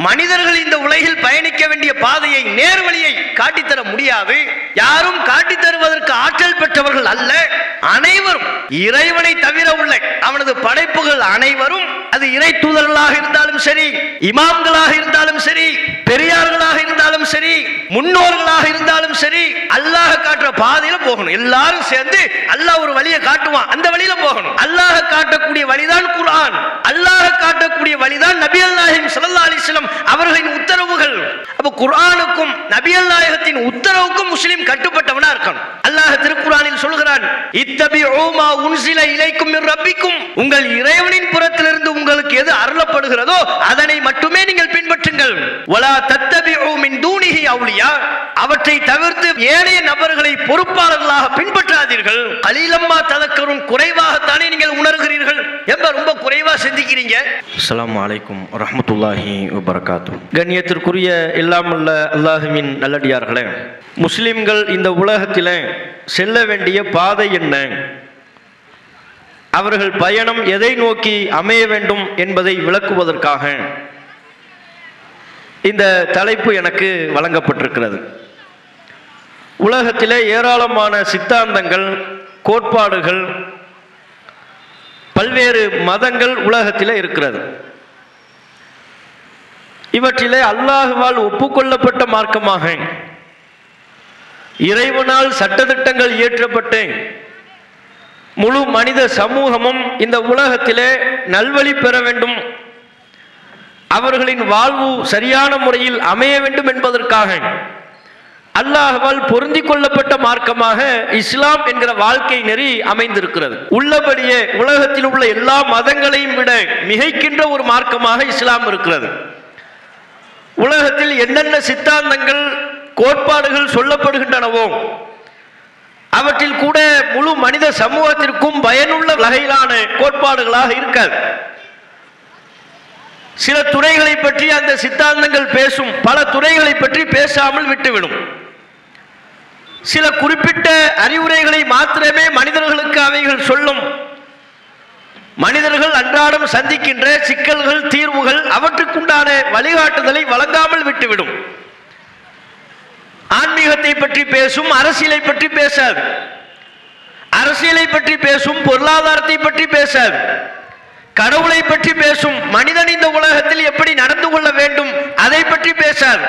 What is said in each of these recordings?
மனிதர்கள் பயணிக்க வேண்டிய பாதையை நேர்வழியை காட்டித்தர முடியாது. யாரும் காட்டி தருவதற்கு ஆற்றல் பெற்றவர்கள் அல்ல அனைவரும் இறைவனை தவிர உள்ள அவனது படைப்புகள் அனைவரும் அது இறை தூதர்களாக இருந்தாலும் சரி இமாம்களாக இருந்தாலும் சரி பெரியார்களாக இருந்தாலும் சரி முன்னோர்களாக இருந்தாலும் சரி அல்லாஹ் காட்டுற பாதையில போகணும். எல்லாரும் சேர்ந்து அல்லாஹ் ஒரு வழியை காட்டுவான். அந்த வழியில போகணும். அல்லாஹ் காட்டக்கூடிய வழிதான் குரான் அல்லாஹ் காட்டக்கூடிய வழிதான் நபி அல்லாஹிம் சல்லா அலிஸ்லம் அவர்களின் உத்தரவுகள். அப்ப குர்ஆனுக்கும் நபி அல்லாஹின் உத்தரவுக்கும் முஸ்லிம் கட்டுப்பட்டவனா இருக்கணும். அல்லாஹ் திருக்குர்ஆனில் சொல்கிறான் இத்தபிஉ மா உன்சில இலைக்கும் ரப்பிக்கும். உங்கள் இறைவனின் புறத்திலிருந்து உங்களுக்கு எது அருளப்படுகிறதோ அதனை மட்டுமே நீங்கள் பின்பற்றுங்கள். வலா தத்தபிஉ மின் தூனிஹி அவுலியா. அவற்றை தவிர்த்து ஏனைய நபர்களை பொறுப்பாளர்களாக பின்பற்றாதீர்கள். கலீலம்மா ததக்கரும் குறைவாகத்தானே நீங்கள் உணர்கிறீர்கள். எப்ப ரொம்ப குறைவா சிந்திக்கிறீங்க? அஸ்ஸலாமு அலைக்கும் வரஹ்மத்துல்லாஹி வபரகாத்து கண்ணியத்திற்குரிய எல்லாமுள்ள அல்லாஹுவின் நல்லடியார்களே முஸ்லிம்கள் இந்த உலகத்திலே செல்ல வேண்டிய பாதை என்ன? அவர்கள் பயணம் எதை நோக்கி அமைய வேண்டும் என்பதை விளக்குவதற்காக இந்த தலைப்பு எனக்கு வழங்கப்பட்டிருக்கிறது. உலகத்திலே ஏராளமான சித்தாந்தங்கள் கோட்பாடுகள் பல்வேறு மதங்கள் உலகத்திலே இருக்கிறது. இவற்றிலே அல்லாஹுவால் ஒப்புக்கொள்ளப்பட்ட மார்க்கமாக இறைவனால் சட்டதிட்டங்கள் இயற்றப்பட்டு முழு மனித சமூகமும் இந்த உலகத்திலே நல்வழி பெற வேண்டும். அவர்களின் வாழ்வு சரியான முறையில் அமைய வேண்டும் என்பதற்காக அல்லாஹ்வால் பொருந்தி கொள்ளப்பட்ட மார்க்கமாக இஸ்லாம் என்கிற வாழ்க்கை நெறி அமைந்திருக்கிறது. உள்ளபடியே உலகத்தில் உள்ள எல்லா மதங்களையும் விட மிகைக்கின்ற ஒரு மார்க்கமாக இஸ்லாம் இருக்கிறது. உலகத்தில் என்னென்ன சித்தாந்தங்கள் கோட்பாடுகள் சொல்லப்படுகின்றனவோ அவற்றில் கூட முழு மனித சமூகத்திற்கும் பயனுள்ள வகையிலான கோட்பாடுகளாக இருக்காது. சில துறைகளை பற்றி அந்த சித்தாந்தங்கள் பேசும் பல துறைகளை பற்றி பேசாமல் விட்டுவிடும். சில குறிப்பிட்ட அறிவுரைகளை மாத்திரமே மனிதர்களுக்கு அவைகள் சொல்லும் மனிதர்கள் அன்றாடம் சந்திக்கின்ற சிக்கல்கள் தீர்வுகள் அவற்றுக்குண்டான வழிகாட்டுதலை வழங்காமல் விட்டுவிடும். ஆன்மீகத்தை பற்றி பேசும் அரசியலை பற்றி பேசாது. அரசியலை பற்றி பேசும் பொருளாதாரத்தை பற்றி பேசாது. கடவுளை பற்றி பேசும் மனிதன் இந்த உலகத்தில் எப்படி நடந்து கொள்ள வேண்டும் அதை பற்றி பேசாது.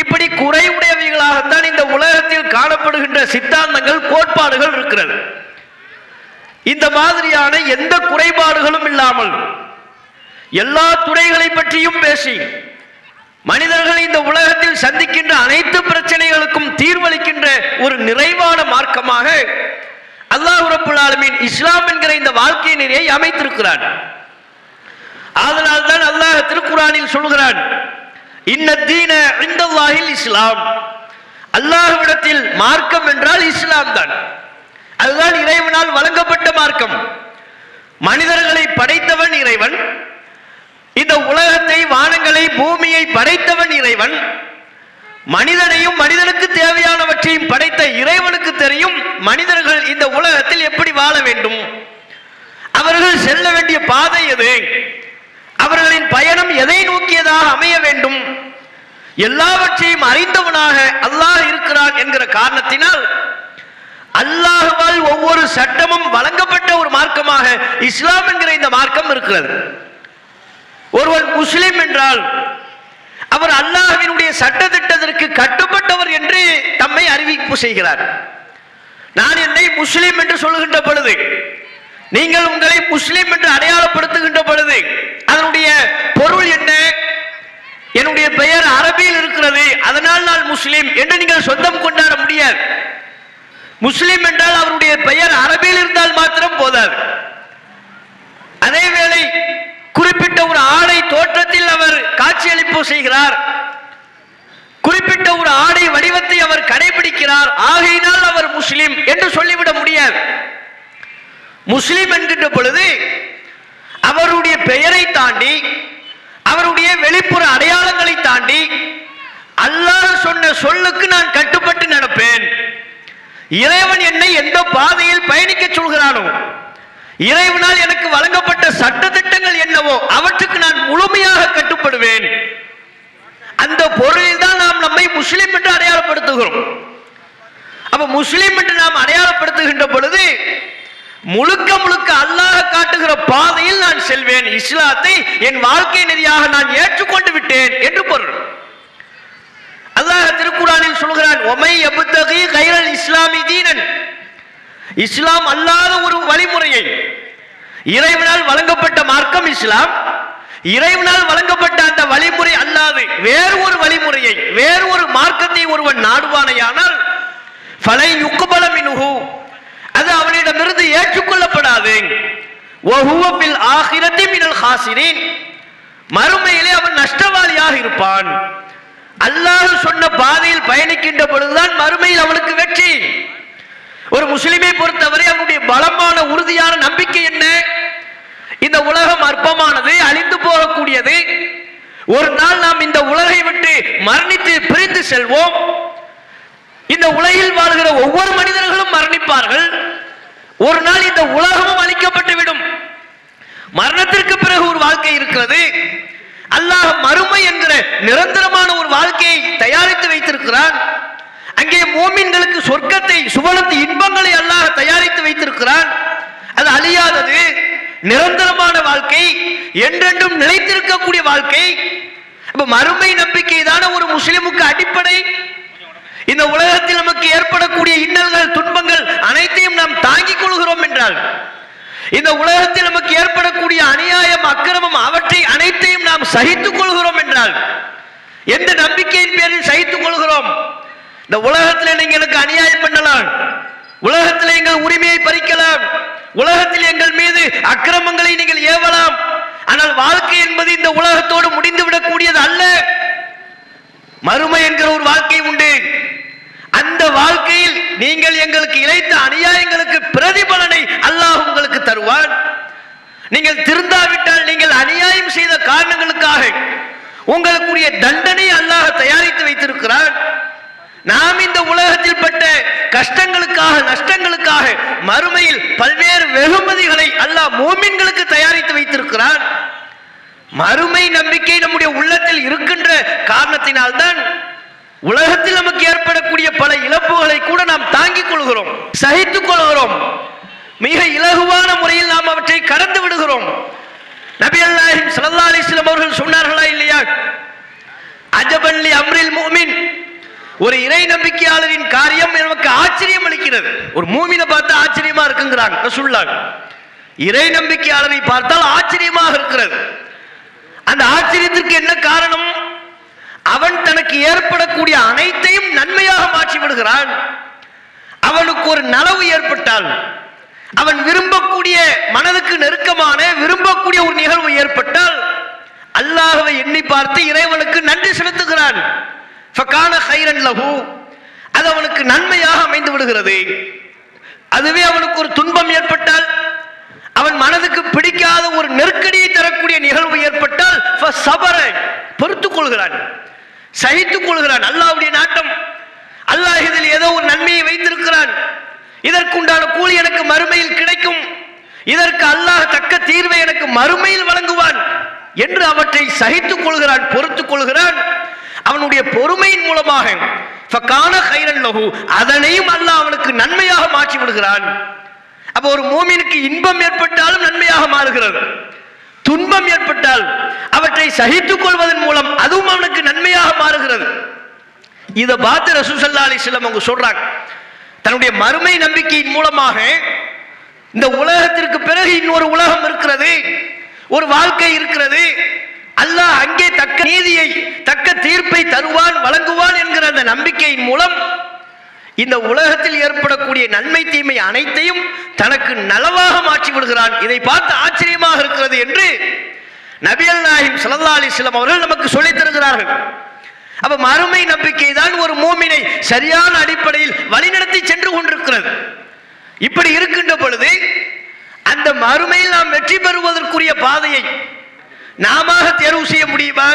இப்படி குறைவுடையவைகளாகத்தான் இந்த உலகத்தில் காணப்படுகின்ற சித்தாந்தங்கள் கோட்பாடுகள் இருக்கிறது. இந்த மாதிரியான எந்த குறைபாடுகளும் இல்லாமல் எல்லா துறைகளை பற்றியும் பேசி மனிதர்கள் இந்த உலகத்தில் சந்திக்கின்ற அனைத்து பிரச்சனைகளுக்கும் தீர்வளிக்கின்ற ஒரு நிறைவான மார்க்கமாக அல்லாஹ் ரப்புல் இஸ்லாம் என்கிற இந்த வாழ்க்கை நிலையை அமைத்திருக்கிறான். ஆதலால் தான் அல்லாஹ் திருக்குறானில் சொல்கிறான் இன்ன தீன இந்த இஸ்லாம். அல்லாஹ்விடத்தில் மார்க்கம் என்றால் இஸ்லாம் தான் அதுதான் இறைவனால் வழங்கப்பட்ட மார்க்கம். மனிதர்களை படைத்தவன் இறைவன். இந்த உலகத்தை வானங்களை பூமியை படைத்தவன் இறைவன். மனிதனையும் மனிதனுக்கு தேவையானவற்றையும் படைத்த இறைவனுக்கு தெரியும் மனிதர்கள் இந்த உலகத்தில் எப்படி வாழ வேண்டும். அவர்கள் செல்ல வேண்டிய பாதை எது? அவர்களின் பயணம் எதை நோக்கியதாக அமைய வேண்டும்? எல்லாவற்றையும் அறிந்தவனாக அல்லாஹ் இருக்கிறான் என்கிற காரணத்தினால் அல்லாஹுவால் ஒவ்வொரு சட்டமும் வழங்கப்பட்ட ஒரு மார்க்கமாக இஸ்லாம் என்கிற இந்த மார்க்கம் இருக்கிறது. ஒருவர் முஸ்லிம் என்றால் அவர் அல்லாஹ்வினுடைய சட்டத்திட்டத்திற்கு கட்டுப்பட்டவர் என்று தம்மை அறிவிப்பு செய்கிறார். நான் என்னை முஸ்லிம் என்று சொல்லுகின்ற பொழுது நீங்கள் உங்களை முஸ்லிம் என்று அடையாளப்படுத்துகின்ற பொழுது அதனுடைய பொருள் என்ன? என்னுடைய பெயர் அரபியில் இருக்கிறது அதனால் நான் முஸ்லிம் என்று நீங்கள் சொந்தம் கொண்டாட முடியாது. முஸ்லிம் என்றால் அவருடைய பெயர் அரபியில் இருந்தால் மாத்திரம் போதாது. அதேவேளை குறிப்பிட்ட ஒரு ஆடை தோற்றத்தில் அவர் காட்சியளிப்பு செய்கிறார். குறிப்பிட்ட ஒரு ஆடை வடிவத்தை அவர் கடைபிடிக்கிறார். ஆகையினால் அவர் முஸ்லிம் என்று சொல்லிவிட முடியாது. முஸ்லிம் என்கின்ற பொழுது அவருடைய பெயரை தாண்டி அவருடைய வெளிப்புற அடையாளங்களை தாண்டி அல்லாஹ் சொன்ன சொல்லுக்கு நான் கட்டுப்பட்டு நடப்பேன். இறைவன் என்னை எந்த பாதையில் பயணிக்க சொல்கிறானோ இறைவனால் எனக்கு வழங்கப்பட்ட சட்ட திட்டங்கள் என்னவோ அவற்றுக்கு நான் முழுமையாக கட்டுப்படுவேன். அந்த பொருளில் தான் நாம் நம்மை முஸ்லிம் என்று அடையாளப்படுத்துகிறோம். அப்ப முஸ்லிம் என்று நாம் அடையாளப்படுத்துகின்ற பொழுது முழுக்க முழுக்க அல்லாஹ் காட்டுகிற பாதையில் நான் செல்வேன். இஸ்லாத்தை என் வாழ்க்கை நெறியாக நான் ஏற்றுக்கொண்டு விட்டேன் என்று பொருள். அல்லாஹ் திருக்குறானில் சொல்கிறான் ஒமை எபுத்தகி கைரல் இஸ்லாமி தீனன். இஸ்லாம் அல்லாத ஒரு வழிமுறையை இறைவனால் வழங்கப்பட்ட மார்க்கம் இஸ்லாம். இறைவனால் வழங்கப்பட்ட அந்த வழிமுறை அல்லாது வேறு ஒரு வழிமுறையை வேறு ஒரு மார்க்கத்தை ஒருவன் நாடுவானையானால் ஃபலை யுக்குபல அது அவனிடமிருந்து ஏற்றுக்கொள்ளப்படாது. வஹுவ பில் ஆகிரத்தி மினல் ஹாசினேன் மறுமையிலே அவன் நஷ்டவாளியாக இருப்பான். அல்லாஹ் சொன்ன பாதையில் பயணிக்கின்ற பொழுதுதான் மறுமையில் அவளுக்கு வெற்றி. ஒரு முஸ்லிமை பொறுத்தவரை அவனுடைய பலமான உறுதியான நம்பிக்கை என்ன? இந்த உலகம் அற்பமானது அழிந்து போகக்கூடியது. ஒரு நாள் நாம் இந்த உலகை விட்டு மரணித்து பிரிந்து செல்வோம். இந்த உலகில் வாழ்கிற ஒவ்வொரு மனிதர்களும் மரணிப்பார்கள். ஒரு நாள் இந்த உலகமும் அழிக்கப்பட்டு விடும் மரணத்திற்கு பிறகு ஒரு வாழ்க்கை இருக்கிறது. அல்லாஹ் மறுமை என்கிற நிரந்தரமான ஒரு வாழ்க்கையை தயாரித்து வைத்திருக்கிறான். அங்கே மோமின்களுக்கு சொர்க்கத்தை சுவனத்து இன்பங்களை அல்லாஹ் தயாரித்து வைத்திருக்கிறான். அது அழியாதது. நிரந்தரமான வாழ்க்கை என்றென்றும் நிலைத்திருக்கக்கூடிய வாழ்க்கை. இப்ப மறுமை நம்பிக்கைதான ஒரு முஸ்லிமுக்கு அடிப்படை. இந்த உலகத்தில் நமக்கு ஏற்படக்கூடிய இன்னல்கள் துன்பங்கள் அனைத்தையும் நாம் தாங்கிக் கொள்கிறோம் என்றால் இந்த உலகத்தில் நமக்கு ஏற்படக்கூடிய அநியாயம் அக்கிரமம் அவற்றை அனைத்தையும் நாம் சகித்துக் கொள்கிறோம் என்றால் எந்த நம்பிக்கையின் பேரில் சகித்துக் கொள்கிறோம்? இந்த உலகத்தில் நீங்களுக்கு அநியாயம் பண்ணலாம். உலகத்தில் எங்கள் உரிமையை பறிக்கலாம். உலகத்தில் எங்கள் மீது அக்கிரமங்களை நீங்கள் ஏவலாம். ஆனால் வாழ்க்கை என்பது இந்த உலகத்தோடு முடிந்து விடக்கூடியது அல்ல. மறுமை என்கிற ஒரு வாழ்க்கை உண்டு. அந்த வாழ்க்கையில் நீங்கள் எங்களுக்கு இழைத்த அநியாயங்களுக்கு பிரதிபலனை அல்லாஹ் உங்களுக்கு தருவான். நீங்கள் திருந்தாவிட்டால் நீங்கள் அநியாயம் செய்த காரணங்களுக்காக உங்களுக்குரிய தண்டனை அல்லாஹ் தயாரித்து வைத்திருக்கிறான். நாம் இந்த உலகத்தில் பட்ட கஷ்டங்களுக்காக நஷ்டங்களுக்காக மறுமையில் பல்வேறு வெகுமதிகளை அல்லாஹ் மூமின்களுக்கு தயாரித்து வைத்திருக்கிறான். மறுமை நம்பிக்கை நம்முடைய உள்ளத்தில் இருக்கின்ற காரணத்தினால்தான் உலகத்தில் நமக்கு ஏற்படக்கூடிய பல இழப்புகளை கூட நாம் தாங்கிக் கொள்கிறோம் சகித்துக் கொள்கிறோம். மிக இலகுவான முறையில் நாம் அவற்றை கடந்து விடுகிறோம். நபி அல்லாஹிம் சல்லா அலைஹி அவர்கள் சொன்னார்களா இல்லையா? அஜபல்லி அம்ரில் மூமின் ஒரு இறை நம்பிக்கையாளரின் காரியம் நமக்கு ஆச்சரியம் அளிக்கிறது. ஒரு மூமினை பார்த்தா ஆச்சரியமா இருக்குங்கிறாங்க ரசூலுல்லாஹ். இறை நம்பிக்கையாளரை பார்த்தால் ஆச்சரியமாக இருக்கிறது. அந்த ஆச்சரியத்திற்கு என்ன காரணம்? அவன் தனக்கு ஏற்படக்கூடிய அனைத்தையும் நன்மையாக மாற்றி விடுகிறான் அவனுக்கு ஒரு நலவு ஏற்பட்டால் அவன் விரும்பக்கூடிய மனதுக்கு நெருக்கமான விரும்பக்கூடிய ஒரு நிகழ்வு ஏற்பட்டால் அல்லாஹவை எண்ணி பார்த்து இறைவனுக்கு நன்றி செலுத்துகிறான். ஃபகான ஹைரன் அது அவனுக்கு நன்மையாக அமைந்து விடுகிறது. அதுவே அவனுக்கு ஒரு துன்பம் ஏற்பட்டால் அவன் மனதுக்கு பிடிக்காத ஒரு நெருக்கடியை தரக்கூடிய நிகழ்வு ஏற்பட்டால் பொறுத்துக் கொள்கிறான். சகித்துக் கொள்கிறான். அல்லாவுடைய நாட்டம். அல்லாஹ் இதில் ஏதோ ஒரு நன்மையை வைத்திருக்கிறான். இதற்குண்டான கூலி எனக்கு மறுமையில் கிடைக்கும். இதற்கு அல்லாஹ் தக்க தீர்வை எனக்கு மறுமையில் வழங்குவான் என்று அவற்றை சகித்துக் கொள்கிறான் பொறுத்துக் கொள்கிறான். அவனுடைய பொறுமையின் மூலமாக அதனையும் அல்லாஹ் அவனுக்கு நன்மையாக மாற்றி விடுகிறான் அப்ப ஒரு மோமினுக்கு இன்பம் ஏற்பட்டாலும் நன்மையாக மாறுகிறது. துன்பம் ஏற்பட்டால் அவற்றை சகித்துக் கொள்வதன் மூலம் அதுவும் அவனுக்கு நன்மையாக மாறுகிறது. இதை பார்த்து ரசூசல்லா அலிஸ்லம் அவங்க சொல்றாங்க தன்னுடைய மறுமை நம்பிக்கையின் மூலமாக இந்த உலகத்திற்கு பிறகு இன்னொரு உலகம் இருக்கிறது ஒரு வாழ்க்கை இருக்கிறது அல்லாஹ் அங்கே தக்க நீதியை தக்க தீர்ப்பை தருவான் வழங்குவான் என்கிற அந்த நம்பிக்கையின் மூலம் இந்த உலகத்தில் ஏற்படக்கூடிய நன்மை தீமை அனைத்தையும் தனக்கு நலவாக மாற்றி விடுகிறான். இதை பார்த்து ஆச்சரியமாக இருக்கிறது என்று நபியல் நாயிம் சல்லா அலிஸ்லாம் அவர்கள் நமக்கு சொல்லித் தருகிறார்கள். அப்ப மறுமை நம்பிக்கை தான் ஒரு மூமினை சரியான அடிப்படையில் வழிநடத்தி சென்று கொண்டிருக்கிறது. இப்படி இருக்கின்ற பொழுது அந்த மறுமையில் நாம் வெற்றி பெறுவதற்குரிய பாதையை நாம தேர்வு செய்ய முடியுமா?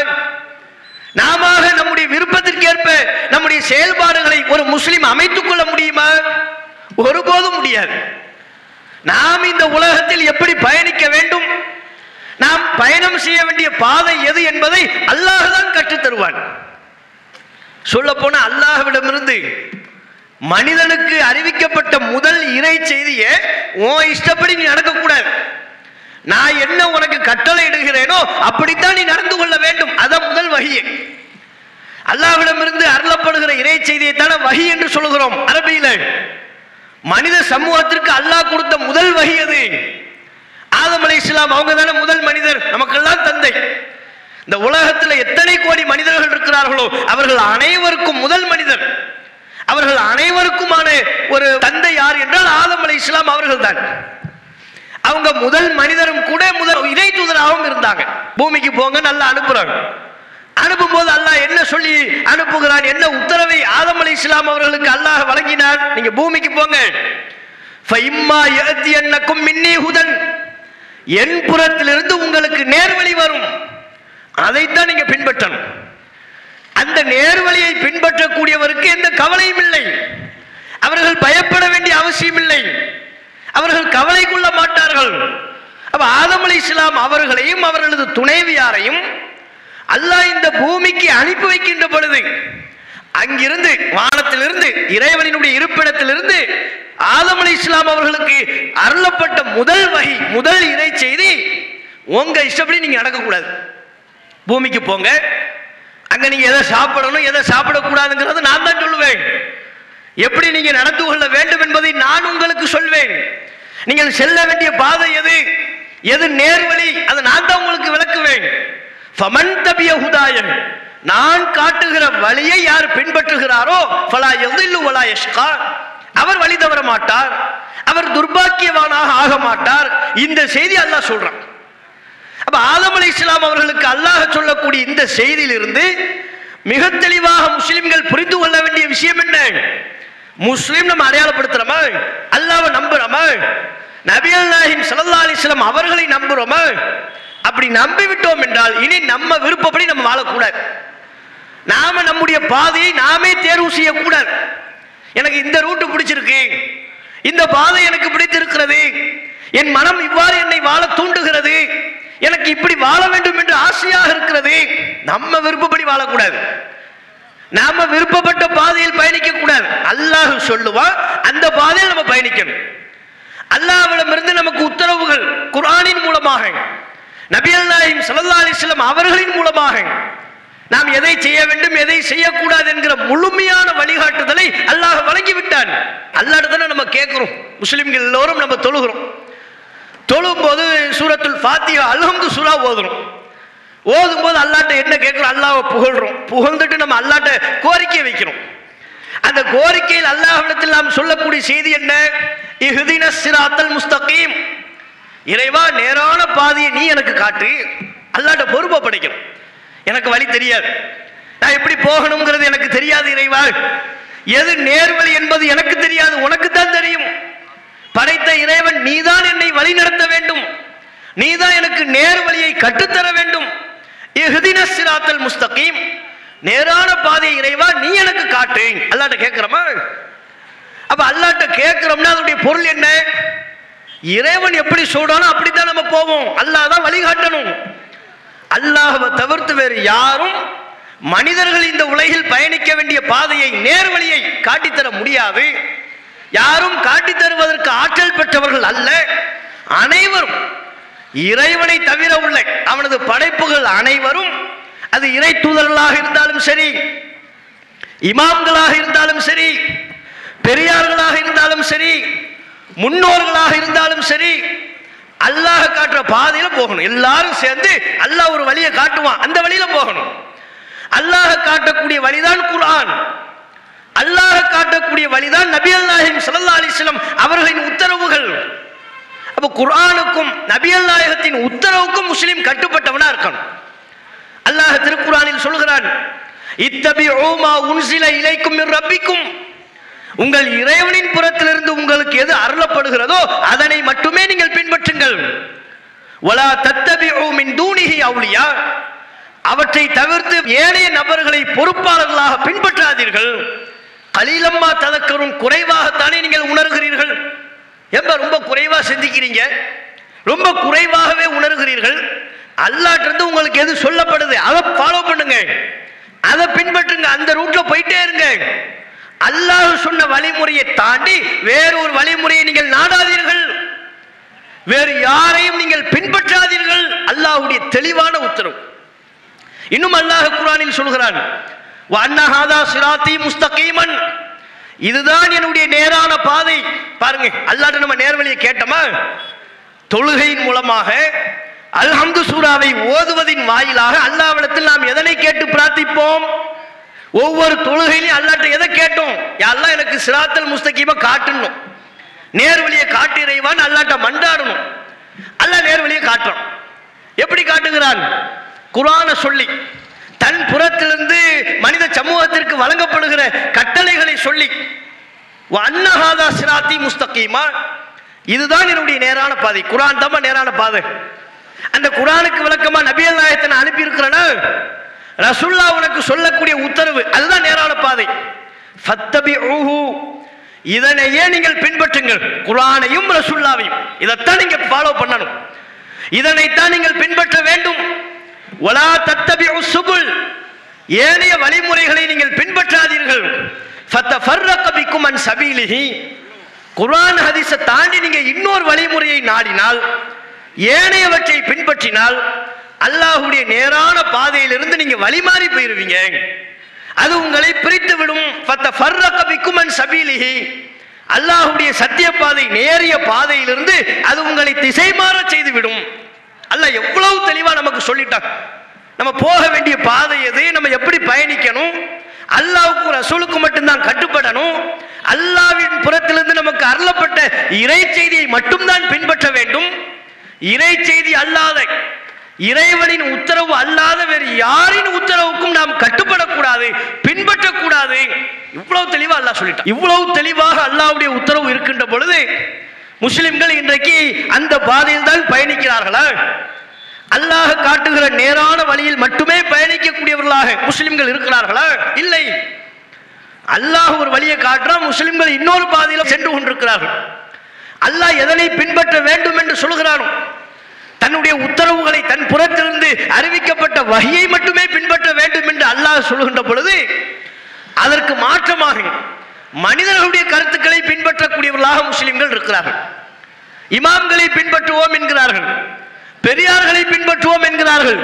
நாம நம்முடைய விருப்பத்திற்கேற்ப நம்முடைய செயல்பாடுகளை ஒரு முஸ்லிம் அமைத்துக் கொள்ள முடியுமா? ஒருபோதும் முடியாது. நாம் இந்த உலகத்தில் எப்படி பயணிக்க வேண்டும்? நாம் பயணம் செய்ய வேண்டிய பாதை எது என்பதை அல்லாஹ் தான் கற்றுத் தருவான். சொல்ல போன அல்லாஹ்விடமிருந்து மனிதனுக்கு அறிவிக்கப்பட்ட முதல் இறை செய்தியை உன் இஷ்டப்படி நீ நடக்கக்கூடாது. நான் என்ன உனக்கு கட்டளை இடுகிறேனோ அப்படித்தான் நீ நடந்து கொள்ள வேண்டும். அதான் முதல் வகையே அல்லாஹ்விடமிருந்து அருளப்படுகிற இறை செய்தியைத்தான வகி என்று சொல்கிறோம் அரபியில. மனித சமூகத்திற்கு அல்லாஹ் கொடுத்த முதல் வகி அது ஆதம் அலை இஸ்லாம் அவங்க தானே முதல் மனிதர் நமக்கெல்லாம் தந்தை. இந்த உலகத்தில் எத்தனை கோடி மனிதர்கள் இருக்கிறார்களோ அவர்கள் அனைவருக்கும் முதல் மனிதர். அவர்கள் அனைவருக்குமான ஒரு தந்தை யார் என்றால் ஆதம் அலை இஸ்லாம் அவர்கள் தான் அவங்க முதல் மனிதரும் கூட முதல் இறை தூதராகவும் இருந்தாங்க. பூமிக்கு போங்க நல்லா அனுப்புறாங்க. அனுப்பும் போது அல்லாஹ் என்ன சொல்லி அனுப்புகிறான் என்ன உத்தரவை ஆதம் அலி இஸ்லாம் அவர்களுக்கு அல்லாஹ் வழங்கினார்? நீங்க பூமிக்கு போங்க. ஃபைம்மா மின்னி ஹுதன். என் புறத்திலிருந்து உங்களுக்கு நேர்வழி வரும். அதைத்தான் நீங்க பின்பற்றணும். அந்த நேர்வழியை பின்பற்றக்கூடியவருக்கு எந்த கவலையும் இல்லை. அவர்கள் பயப்பட வேண்டிய அவசியம் இல்லை அவர்கள் கவலை கொள்ள மாட்டார்கள். அப்ப ஆதம் அலி இஸ்லாம் அவர்களையும் அவர்களது துணைவியாரையும் அல்லாஹ் இந்த பூமிக்கு அனுப்பி வைக்கின்ற பொழுது அங்கிருந்து வானத்திலிருந்து இறைவனினுடைய இருப்பிடத்திலிருந்து ஆதம் அலி இஸ்லாம் அவர்களுக்கு அருளப்பட்ட முதல் வகை முதல் இறை செய்தி உங்க இஷ்டப்படி நீங்க நடக்கக்கூடாது. பூமிக்கு போங்க. அங்க நீங்க எதை சாப்பிடணும் எதை சாப்பிடக்கூடாதுங்கிறது நான் தான் சொல்லுவேன். எப்படி நீங்க நடந்து கொள்ள வேண்டும் என்பதை நான் உங்களுக்கு சொல்வேன். நீங்கள் செல்ல வேண்டிய பாதை எது? எது நேர்வழி? அதை நான் தான் உங்களுக்கு விளக்குவேன். ஃபமன் தபிய ஹுதாயன் நான் காட்டுகிற வழியை யார் பின்பற்றுகிறாரோ ஃபலா எதில்லு வலா யஷ்கா. அவர் வழி தவற மாட்டார். அவர் துர்பாக்கியவானாக ஆக மாட்டார். இந்த செய்தி அல்லாஹ் சொல்றான். அப்ப ஆதம் அலி இஸ்லாம் அவர்களுக்கு அல்லாஹ் சொல்லக்கூடிய இந்த செய்தியிலிருந்து மிக தெளிவாக முஸ்லிம்கள் புரிந்து கொள்ள வேண்டிய விஷயம் என்ன? முஸ்லீம் நம்ம அடையாளப்படுத்துறோமா? அல்லாவை நம்புறோமா? நபியல் நாயகம் ஸல்லல்லாஹு அலிஸ்லாம் அவர்களை நம்புறோமா? அப்படி நம்பி விட்டோம் என்றால் இனி நம்ம விருப்பப்படி நம்ம வாழக்கூடாது. நாம நம்முடைய பாதையை நாமே தேர்வு செய்யக்கூடாது. எனக்கு இந்த ரூட்டு பிடிச்சிருக்கு. இந்த பாதை எனக்கு பிடித்திருக்கிறது. என் மனம் இவ்வாறு என்னை வாழ தூண்டுகிறது. எனக்கு இப்படி வாழ வேண்டும் என்று ஆசையாக இருக்கிறது. நம்ம விருப்பப்படி வாழக்கூடாது. நாம விருப்பப்பட்ட பாதையில் பயணிக்க கூடாது. அல்லாஹ் சொல்லுவான் அந்த பாதையில் நம்ம பயணிக்கணும். அல்லாவிடமிருந்து நமக்கு உத்தரவுகள் குரானின் மூலமாக நபிகள் நாயகம் சல்லா அலைஹி அவர்களின் மூலமாக. நாம் எதை செய்ய வேண்டும் எதை செய்யக்கூடாது என்கிற முழுமையான வழிகாட்டுதலை அல்லாஹ் வழங்கி விட்டான் நம்ம கேட்கிறோம். முஸ்லிம்கள் எல்லோரும் நம்ம தொழுகிறோம். தொழும் போது சூரத்துல் ஃபாத்தியா அல்ஹம்து சுரா ஓதுறோம். ஓதும் போது அல்லாட்ட என்ன கேட்கிறோம்? அல்லாவை புகழ்றோம். புகழ்ந்துட்டு நம்ம அல்லாட்ட கோரிக்கை வைக்கிறோம். அந்த கோரிக்கையில் அல்லாஹிடத்தில் நாம் சொல்லக்கூடிய செய்தி என்ன? இஹ்தின சிராத்தல் முஸ்தகீம். இறைவா நேரான பாதையை நீ எனக்கு காட்டு. அல்லாட்ட பொறுப்பை படைக்கணும் எனக்கு வழி தெரியாது. நான் எப்படி போகணுங்கிறது எனக்கு தெரியாது இறைவா. எது நேர்வழி என்பது எனக்கு தெரியாது உனக்கு தான் தெரியும். படைத்த இறைவன் நீதான் என்னை வழிநடத்த வேண்டும். நீதான் எனக்கு நேர் வழியை கற்றுத்தர வேண்டும். சிராத்தல் முஸ்தகீம். நேரான பாதை இறைவா நீ எனக்கு காட்டு. அல்லாட்ட கேட்கிறோமா? அப்ப அல்லாட்ட கேட்கிறோம்னா அதனுடைய பொருள் என்ன? இறைவன் எப்படி சொல்றானோ அப்படித்தான் நம்ம போவோம். அல்லாஹ் தான் வழிகாட்டணும். அல்லாஹவை தவிர்த்து வேறு யாரும் மனிதர்கள் இந்த உலகில் பயணிக்க வேண்டிய பாதையை நேர்வழியை காட்டித்தர முடியாது. யாரும் காட்டித் தருவதற்கு ஆற்றல் பெற்றவர்கள் அல்ல. அனைவரும் இறைவனை தவிர உள்ள அவனது படைப்புகள் அனைவரும் அது இறை தூதர்களாக இருந்தாலும் சரி இமாம்களாக இருந்தாலும் சரி பெரியார்களாக இருந்தாலும் சரி முன்னோர்களாக இருந்தாலும் சரி அல்லாஹ காட்டுற பாதையில போகணும். எல்லாரும் சேர்ந்து அல்லாஹ் ஒரு வழியை காட்டுவான். அந்த வழியில போகணும். அல்லாஹ காட்டக்கூடிய வழிதான் குர்ஆன். அல்லாஹ காட்டக்கூடிய வழிதான் நபியல் நாயகம் சல்லா அலிஸ்லம் அவர்களின் உத்தரவுகள். அப்ப குரானுக்கும் நபியல் நாயகத்தின் உத்தரவுக்கும் முஸ்லீம் கட்டுப்பட்டவனா இருக்கணும். அல்லாஹ் திருக்குறானில் சொல்கிறான் இத்தபி மா உன்சில இலைக்கும் ரப்பிக்கும். உங்கள் இறைவனின் புறத்திலிருந்து உங்களுக்கு எது அருளப்படுகிறதோ அதனை மட்டுமே நீங்கள் பின்பற்றுங்கள். ஒலா தத்தபி ஓமின் தூணிகை அவுளியா அவற்றை தவிர்த்து ஏனைய நபர்களை பொறுப்பாளர்களாக பின்பற்றாதீர்கள். கலீலம்மா ததக்கரும் குறைவாகத்தானே நீங்கள் உணர்கிறீர்கள். எப்ப ரொம்ப குறைவா சிந்திக்கிறீங்க? ரொம்ப குறைவாகவே உணர்கிறீர்கள். அல்லாட்டிருந்து உங்களுக்கு எது சொல்லப்படுது அதை ஃபாலோ பண்ணுங்க. அதை பின்பற்றுங்க அந்த ரூட்ல போயிட்டே இருங்க. அல்லாஹ் சொன்ன வழிமுறையை தாண்டி வேறு ஒரு வழிமுறையை நீங்கள் நாடாதீர்கள். வேறு யாரையும் நீங்கள் பின்பற்றாதீர்கள். அல்லாஹ்வுடைய தெளிவான உத்தரவு. இன்னும் அல்லாஹ் குரானில் சொல்கிறான் வன்னஹாதா சிராத்தி முஸ்தகீமன் இதுதான் என்னுடைய நேரான பாதை. பாருங்க அல்லாட்ட நம்ம நேர்வழியை கேட்டோமா? தொழுகையின் மூலமாக அல்ஹம்து சூராவை ஓதுவதின் வாயிலாக அல்லாவிடத்தில் நாம் எதனை கேட்டு பிரார்த்திப்போம்? ஒவ்வொரு தொழுகையிலையும் அல்லாட்ட எதை கேட்டோம்? எல்லாம் எனக்கு சிராத்தல் முஸ்தகீம காட்டணும். நேர்வழியை காட்டிறைவான் அல்லாட்ட மண்டாடணும் அல்ல நேர்வழியை காட்டுறோம் எப்படி காட்டுகிறான்? குரானை சொல்லி. தன் புறத்திலிருந்து மனித சமூகத்திற்கு வழங்கப்படுகிற கட்டளைகளை சொல்லி அன்னஹாதா சிராத்தி முஸ்தகீமா. இதுதான் என்னுடைய நேரான பாதை. குரான் தான் நேரான பாதை. அந்த குரானுக்கு விளக்கமா நபியல் நாயத்தனை அனுப்பி இருக்கிறனா ரசுல்லா உனக்கு சொல்லக்கூடிய உத்தரவு அதுதான் நேரான பாதை. ஃபத்தபிஊஹு. இதனையே நீங்கள் பின்பற்றுங்கள். குரானையும் ரசுல்லாவையும் இதைத்தான் நீங்க ஃபாலோ பண்ணணும். இதனைத்தான் நீங்கள் பின்பற்ற வேண்டும். ஒலா தத்தபி சுகுல் ஏனைய வழிமுறைகளை நீங்கள் பின்பற்றாதீர்கள். குரான் பிக்கும் அன் ஹதீஸை தாண்டி நீங்க இன்னொரு வழிமுறையை நாடினால் ஏனையவற்றை பின்பற்றினால் அல்லாஹுடைய நேரான பாதையிலிருந்து நீங்க வழிமாறி போயிருவீங்க. அது உங்களை பிரித்து விடும் அல்லாஹுடைய அன் சத்திய பாதை நேரிய பாதையிலிருந்து அது உங்களை திசை மாற அல்ல அல்லாஹ் எவ்வளவு தெளிவா நமக்கு சொல்லிட்டான் நம்ம போக வேண்டிய பாதை எது? நம்ம எப்படி பயணிக்கணும்? அல்லாவுக்கும் ரசூலுக்கு மட்டும்தான் கட்டுப்படணும். அல்லாவின் புறத்திலிருந்து நமக்கு அருளப்பட்ட இறை செய்தியை மட்டும்தான் பின்பற்ற வேண்டும். இறை செய்தி அல்லாத இறைவனின் உத்தரவு அல்லாத வேறு யாரின் உத்தரவுக்கும் நாம் கட்டுப்படக்கூடாது பின்பற்றக்கூடாது. இவ்வளவு தெளிவா அல்லாஹ் சொல்லிட்டான். இவ்வளவு தெளிவாக அல்லாஹ்வுடைய உத்தரவு இருக்கின்ற பொழுது முஸ்லிம்கள் இன்றைக்கு அந்த பாதையில் தான் பயணிக்கிறார்களா? அல்லாஹ் காட்டுகிற நேரான வழியில் மட்டுமே பயணிக்கக்கூடியவர்களாக முஸ்லிம்கள் இருக்கிறார்களா? இல்லை. அல்லாஹ் ஒரு வழியை காட்டுறான் முஸ்லிம்கள் இன்னொரு பாதையில் சென்று கொண்டிருக்கிறார்கள். அல்லாஹ் எதனை பின்பற்ற வேண்டும் என்று சொல்கிறானோ தன்னுடைய உத்தரவுகளை தன் புறத்திலிருந்து அறிவிக்கப்பட்ட வகையை மட்டுமே பின்பற்ற வேண்டும் என்று அல்லாஹ் சொல்கின்ற பொழுது அதற்கு மாற்றமாக மனிதர்களுடைய கருத்துக்களை பின்பற்றக்கூடியவர்களாக முஸ்லிம்கள் இருக்கிறார்கள். இமாம்களை பின்பற்றுவோம் என்கிறார்கள். பெரியார்களை பின்பற்றுவோம் என்கிறார்கள்.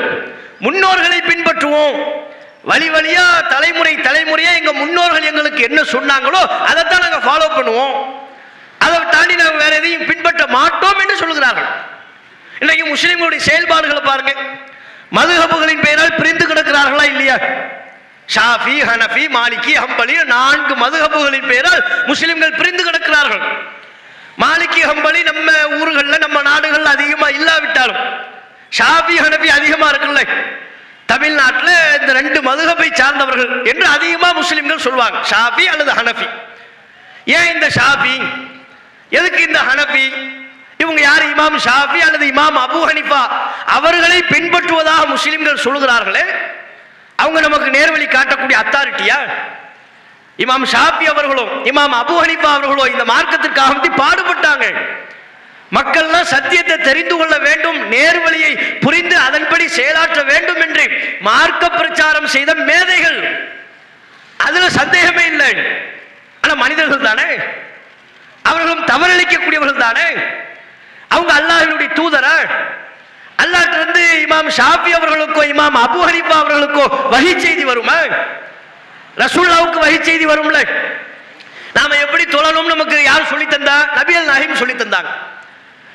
முன்னோர்களை பின்பற்றுவோம். வழி வழியா தலைமுறை தலைமுறையா எங்க முன்னோர்கள் எங்களுக்கு என்ன சொன்னாங்களோ அதைத்தான் நாங்கள் ஃபாலோ பண்ணுவோம். அதை தாண்டி நாங்கள் வேற எதையும் பின்பற்ற மாட்டோம் என்று சொல்கிறார்கள். இன்னைக்கு முஸ்லிம்களுடைய செயல்பாடுகளை பாருங்க. மதுகபுகளின் பெயரால் பிரிந்து கிடக்கிறார்களா இல்லையா? ஷாஃபி ஹனஃபி மாலிகி ஹம்பலி நான்கு மதுகபுகளின் பெயரால் முஸ்லிம்கள் பிரிந்து கிடக்கிறார்கள். மாலிகி ஹம்பலி நம்ம ஊர்களில் நம்ம நாடுகள்ல அதிகமா இல்லாவிட்டாலும் ஷாஃபி ஹனஃபி அதிகமா இருக்குல்ல. தமிழ்நாட்டில் இந்த ரெண்டு மதுகபை சார்ந்தவர்கள் என்று அதிகமா முஸ்லிம்கள் சொல்லுவாங்க ஷாஃபி அல்லது ஹனஃபி. ஏன் இந்த ஷாஃபி? எதுக்கு இந்த ஹனஃபி? இவங்க யார்? இமாம் ஷாஃபி அல்லது இமாம் அபு ஹனிஃபா? அவர்களை பின்பற்றுவதாக முஸ்லிம்கள் சொல்கிறார்களே. அவங்க நமக்கு நேர்வழி காட்டக்கூடிய அத்தாரிட்டியா இமாம் ஷாபி அவர்களோ இமாம் அபு ஹனிபா அவர்களோ இந்த மார்க்கத்திற்காக வேண்டி பாடுபட்டாங்க. மக்கள்லாம் சத்தியத்தை தெரிந்து கொள்ள வேண்டும் நேர்வழியை புரிந்து அதன்படி செயலாற்ற வேண்டும் என்று மார்க்க பிரச்சாரம் செய்த மேதைகள். அதுல சந்தேகமே இல்லை. ஆனா மனிதர்கள் தானே? அவர்களும் தவறளிக்கக்கூடியவர்கள் தானே? அவங்க அல்லாஹினுடைய தூதரா? அல்லாட்டிலிருந்து இமாம் ஷாஃபி அவர்களுக்கோ இமாம் அபு ஹனிஃபா அவர்களுக்கோ வகை செய்தி வருமா? ரசூல்லாவுக்கு வகை செய்தி வரும்ல. நாம எப்படி தொழணும் நமக்கு யார் சொல்லி தந்தா? நபியல் நாஹிம் சொல்லி தந்தாங்க.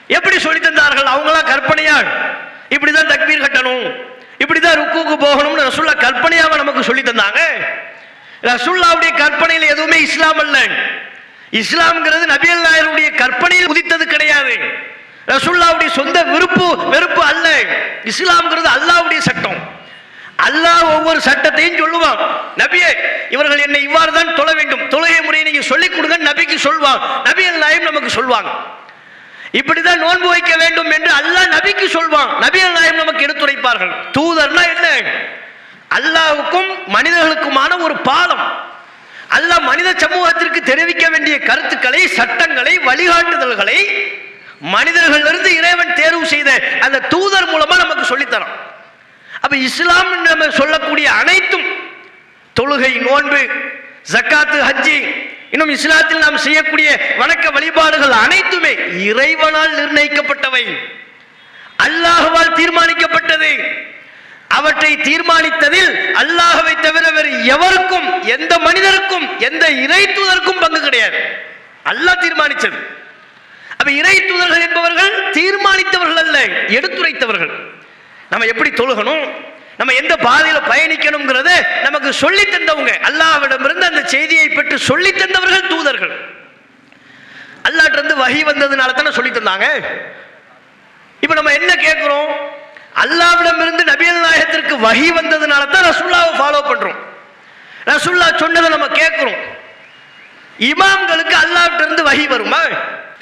எப்படி சொல்லி தந்தார்கள்? அவங்களாம் கற்பனையா? இப்படிதான் தக்பீர் கட்டணும். இப்படிதான் ருக்குக்கு போகணும்னு ரசூல்லா கற்பனையாவ நமக்கு சொல்லி தந்தாங்க. ரசூல்லாவுடைய கற்பனையில் எதுவுமே இஸ்லாம் அல்ல. இஸ்லாம்ங்கிறது நபியல் நாயருடைய கற்பனையில் உதித்தது கிடையாது. ரசுல்லாவுடைய சொந்த விருப்பு வெறுப்பு அல்ல. இஸ்லாம்ங்கிறது அல்லாவுடைய சட்டம். அல்லாஹ் ஒவ்வொரு சட்டத்தையும் சொல்லுவான். நபியே இவர்கள் என்னை இவ்வாறு தான் தொழ வேண்டும். தொழுகை முறையை நீங்க சொல்லிக் கொடுங்க நபிக்கு சொல்வான். நபியல் நாயம் நமக்கு சொல்வாங்க. இப்படிதான் நோன்பு வைக்க வேண்டும் என்று அல்லாஹ் நபிக்கு சொல்வான். நபியல் நாயம் நமக்கு எடுத்துரைப்பார்கள். தூதர்னா என்ன? அல்லாவுக்கும் மனிதர்களுக்குமான ஒரு பாலம். அல்லாஹ் மனித சமூகத்திற்கு தெரிவிக்க வேண்டிய கருத்துக்களை சட்டங்களை வழிகாட்டுதல்களை மனிதர்களிலிருந்து இறைவன் தேர்வு செய்த அந்த தூதர் மூலமா நமக்கு சொல்லித்தரோம் அப்ப இஸ்லாம் நம்ம சொல்லக்கூடிய அனைத்தும் தொழுகை நோன்பு ஜக்காத்து ஹஜ்ஜி இன்னும் இஸ்லாத்தில் நாம் செய்யக்கூடிய வணக்க வழிபாடுகள் அனைத்துமே இறைவனால் நிர்ணயிக்கப்பட்டவை. அல்லாஹுவால் தீர்மானிக்கப்பட்டது. அவற்றை தீர்மானித்ததில் அல்லாஹவை தவிர வேறு எவருக்கும் எந்த மனிதருக்கும் எந்த இறை தூதருக்கும் பங்கு கிடையாது. அல்லாஹ் தீர்மானிச்சது அப்ப இறை தூதர்கள் என்பவர்கள் தீர்மானித்தவர்கள் அல்ல எடுத்துரைத்தவர்கள். நம்ம எப்படி தொழுகணும்? நம்ம எந்த பாதையில பயணிக்கணுங்கிறத நமக்கு சொல்லி தந்தவங்க. அல்லாவிடமிருந்து அந்த செய்தியை பெற்று சொல்லி தந்தவர்கள் தூதர்கள். அல்லாஹ்ட்ட இருந்து வகி வந்ததுனால தானே சொல்லி தந்தாங்க. இப்ப நம்ம என்ன கேட்கிறோம் அல்லாவிடம் இருந்து நபியல் நாயகத்திற்கு வகி வந்ததுனால தான் ரசுல்லாவை ஃபாலோ பண்றோம். ரசுல்லா சொன்னதை நம்ம கேட்கிறோம் இமாம்களுக்கு அல்லாவிட்ட இருந்து வகி வருமா?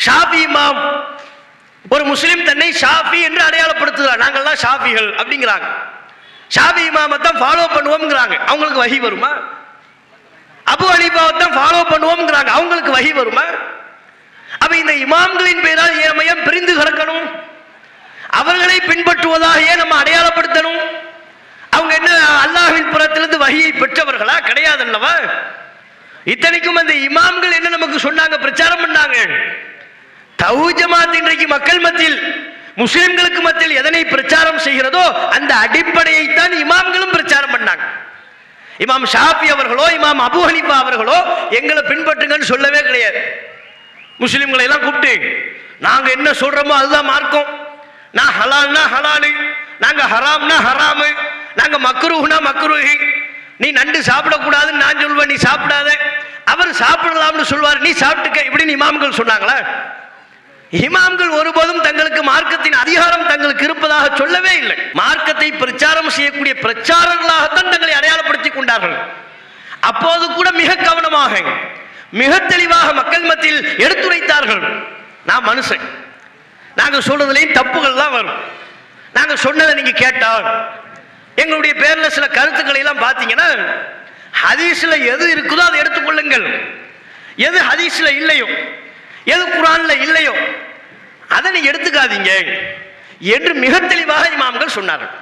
ஷாஃபி இமாம். ஒரு முஸ்லீம் தன்னை ஷாஃபி என்று அடையாளப்படுத்துகிறார். நாங்கள்லாம் ஷாஃபிகள் அப்படிங்கிறாங்க. ஷாஃபி இமாமை தான் ஃபாலோ பண்ணுவோம்ங்கிறாங்க. அவங்களுக்கு வகி வருமா? அபு அலிபாவை தான் ஃபாலோ பண்ணுவோம்ங்கிறாங்க. அவங்களுக்கு வகி வருமா? அப்ப இந்த இமாம்களின் பெயரால் ஏன் ஏன் பிரிந்து கிடக்கணும்? அவர்களை பின்பற்றுவதாக ஏன் நம்ம அடையாளப்படுத்தணும். அவங்க என்ன அல்லாஹின் புறத்திலிருந்து வகையை பெற்றவர்களா? கிடையாது அல்லவா இத்தனைக்கும் அந்த இமாம்கள் என்ன நமக்கு சொன்னாங்க பிரச்சாரம் பண்ணாங்க? தௌ இன்றைக்கு மக்கள் மத்தியில் முஸ்லிம்களுக்கு மத்தியில் எதனை பிரச்சாரம் செய்கிறதோ அந்த அடிப்படையை தான் இமாம்களும் பிரச்சாரம் பண்ணாங்க. இமாம் ஷாபி அவர்களோ இமாம் அபு ஹனீஃபா அவர்களோ எங்களை பின்பற்றுங்கன்னு சொல்லவே கிடையாது. முஸ்லிம்களை எல்லாம் கூப்பிட்டு நாங்க என்ன சொல்றோமோ அதுதான் மார்க்கம். நான் ஹலால்னா ஹலாலு நாங்க ஹராம்னா ஹராமு நாங்க மக்ரூஹ்னா மக்ரூஹி நீ நண்டு சாப்பிடக்கூடாதுன்னு நான் சொல்வேன் நீ சாப்பிடாத. அவர் சாப்பிடலாம்னு சொல்வார். நீ சாப்பிட்டுக்க. இப்படின்னு இமாம்கள் சொன்னாங்களா? இமாம்கள் ஒருபோதும் தங்களுக்கு மார்க்கத்தின் அதிகாரம் தங்களுக்கு இருப்பதாக சொல்லவே இல்லை. மார்க்கத்தை பிரச்சாரம் செய்யக்கூடிய பிரச்சாரங்களாகத்தான் தங்களை அடையாளப்படுத்திக் கொண்டார்கள். அப்போது கூட மிக கவனமாக மிக தெளிவாக மக்கள் மத்தியில் எடுத்துரைத்தார்கள். நான் மனுஷன். நாங்கள் சொல்றதுலயும் தப்புகள்லாம் வரும். நாங்கள் சொன்னதை நீங்கள் கேட்டால் எங்களுடைய பேர்ல சில கருத்துக்களை எல்லாம் பார்த்தீங்கன்னா ஹதீஸ்ல எது இருக்குதோ அதை எடுத்துக்கொள்ளுங்கள். எது ஹதீஸ்ல இல்லையோ எது குரான்ல இல்லையோ அதை நீ எடுத்துக்காதீங்க என்று மிக தெளிவாக இமாம்கள் சொன்னார்கள்.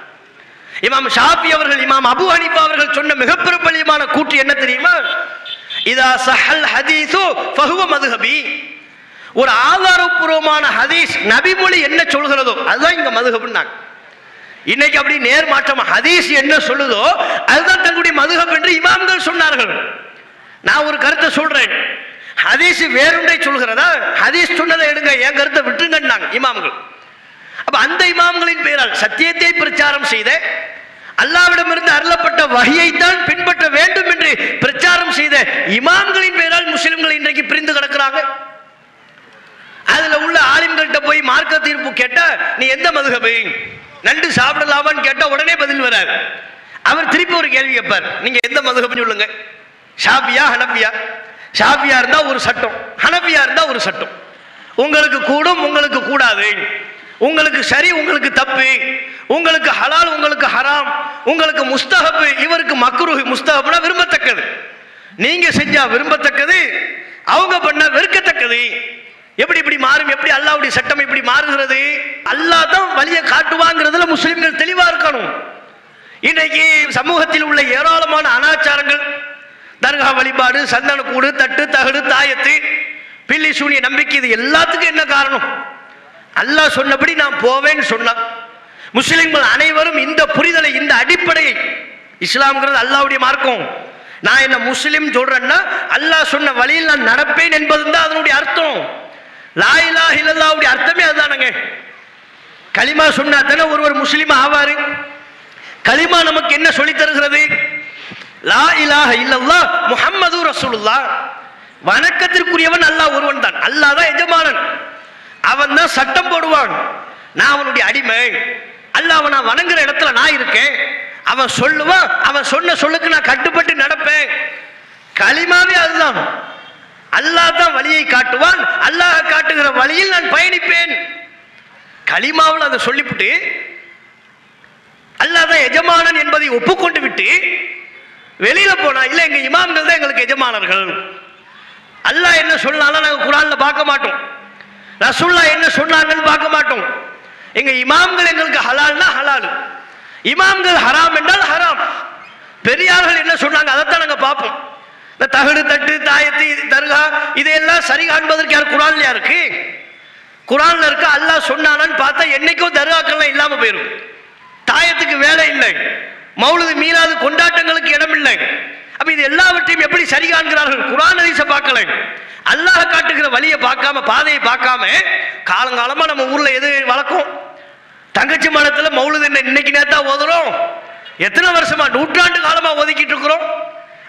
இமாம் ஷாபி அவர்கள் இமாம் அபு ஹனிபா அவர்கள் சொன்ன மிக பிரபலியமான கூற்று என்ன தெரியுமா? இதா சஹல் ஹதீஸு ஃபஹுவ மதுஹபி. ஒரு ஆதாரப்பூர்வமான ஹதீஸ் நபிமொழி என்ன சொல்கிறதோ அதுதான் இங்க மதுகபுன்னாங்க இன்னைக்கு அப்படி நேர் மாற்றம் ஹதீஸ் என்ன சொல்லுதோ அதுதான் தங்களுடைய மதுகம் என்று இமாம்கள் சொன்னார்கள். நான் ஒரு கருத்தை சொல்றேன். ஹதீஸ் வேறொன்றை சொல்கிறதா? ஹதீஸ் சொன்னதை எடுங்க என் கருத்தை விட்டுங்கன்னாங்க இமாம்கள். அப்ப அந்த இமாம்களின் பெயரால் சத்தியத்தை பிரச்சாரம் செய்த அல்லாவிடமிருந்து அருளப்பட்ட வகையைத்தான் பின்பற்ற வேண்டும் என்று பிரச்சாரம் செய்த இமாம்களின் பெயரால் முஸ்லிம்கள் இன்றைக்கு பிரிந்து கிடக்கிறாங்க. அதுல உள்ள ஆளுங்கள்கிட்ட போய் மார்க்க தீர்ப்பு கேட்டா நீ எந்த மதுகபை நண்டு சாப்பிடலாமான்னு கேட்டால் உடனே பதில் வராது. அவர் திருப்பி ஒரு கேள்வி கேட்பார். நீங்கள் எந்த மதுகப்னு சொல்லுங்க. ஷாபியா ஹனபியா ஷாபியா இருந்தால் ஒரு சட்டம். ஹனபியா இருந்தால் ஒரு சட்டம். உங்களுக்கு கூடும் உங்களுக்கு கூடாது. உங்களுக்கு சரி உங்களுக்கு தப்பு. உங்களுக்கு ஹலால் உங்களுக்கு ஹராம். உங்களுக்கு முஸ்தகப்பு இவருக்கு மக்ருஹ் முஸ்தஹப்னா விரும்பத்தக்கது. நீங்க செஞ்சா விரும்பத்தக்கது அவங்க பண்ண வெறுக்கத்தக்கது. எப்படி இப்படி மாறும்? எப்படி அல்லாவுடைய சட்டம் இப்படி மாறுகிறது? அல்லா தான் வழியை காட்டுவாங்கிறதுல முஸ்லிம்கள் தெளிவா இருக்கணும். இன்றைக்கு சமூகத்தில் உள்ள ஏராளமான அனாச்சாரங்கள் தர்கா வழிபாடு சந்தனக்கூடு தட்டு தகடு தாயத்து பில்லி சூனிய நம்பிக்கை இது எல்லாத்துக்கும் என்ன காரணம்? அல்லாஹ் சொன்னபடி நான் போவேன்னு சொன்னான். முஸ்லிம்கள் அனைவரும் இந்த புரிதலை இந்த அடிப்படையை இஸ்லாம்ங்கிறது அல்லாவுடைய மார்க்கம். நான் என்ன முஸ்லீம் சொல்றேன்னா அல்லாஹ் சொன்ன வழியில் நான் நடப்பேன் என்பது தான் அதனுடைய அர்த்தம். லா ஹிலல்லாவுடைய அர்த்தமே அதுதானங்க. களிமா சொன்னா தானே ஒருவர் முஸ்லீம் ஆவாரு. களிமா நமக்கு என்ன சொல்லித் தருகிறது? லா இலாஹ இல்லல்லாஹ் முஹம்மது ரசூலுல்லாஹ். வணக்கத்திற்குரியவன் அல்லாஹ் ஒருவன் தான். அல்லாஹ் தான் எஜமானன். அவன் தான் சட்டம் போடுவான். நான் அவனுடைய அடிமை. அல்லாஹ் நான் வணங்குற இடத்துல நான் இருக்கேன். அவன் சொல்லுவான். அவன் சொன்ன சொல்லுக்கு நான் கட்டுப்பட்டு நடப்பேன். களிமாவே அதுதான். அல்லாஹ் தான் வழியை காட்டுவான். அல்லாஹ் காட்டுகிற வழியில் நான் பயணிப்பேன். களிமாவில் அதை சொல்லிவிட்டு அல்லாஹ் தான் எஜமானன் என்பதை ஒப்புக்கொண்டு விட்டு வெளியில போனா இல்லை எங்க இமாம்கள் தான் எங்களுக்கு எஜமானர்கள். அல்லாஹ் என்ன சொன்னாலும் நாங்கள் குரான்ல பார்க்க மாட்டோம். ரசுல்லா என்ன சொன்னாங்கன்னு பார்க்க மாட்டோம். எங்க இமாம்கள் எங்களுக்கு ஹலால்னா ஹலால். இமாம்கள் ஹராம் என்றால் ஹராம். பெரியார்கள் என்ன சொன்னாங்க அதைத்தான் நாங்கள் பார்ப்போம். தகடு தட்டு தாயத்து இது இதையெல்லாம் சரி காண்பதற்கு யார் குரான்லயா இருக்கு? குரான்ல இருக்க அல்லாஹ் சொன்னானான்னு பார்த்தா என்னைக்கும் தருகாக்கள்லாம் இல்லாம போயிடும் தாயத்துக்கு வேலை இல்லை. மௌலது மீறாது கொண்டாட்டங்களுக்கு இடம் இல்லை. அப்ப இது எல்லாவற்றையும் எப்படி சரி காண்கிறார்கள்? குரான் அதிச பார்க்கல. அல்லாஹ் காட்டுகிற வழியை பார்க்காம பாதையை பார்க்காம காலங்காலமா நம்ம ஊர்ல எது வளர்க்கும் தங்கச்சி மனத்துல மௌலுது என்ன இன்னைக்கு நேத்தா ஓதுறோம். எத்தனை வருஷமா? நூற்றாண்டு காலமா ஒதுக்கிட்டு இருக்கிறோம்.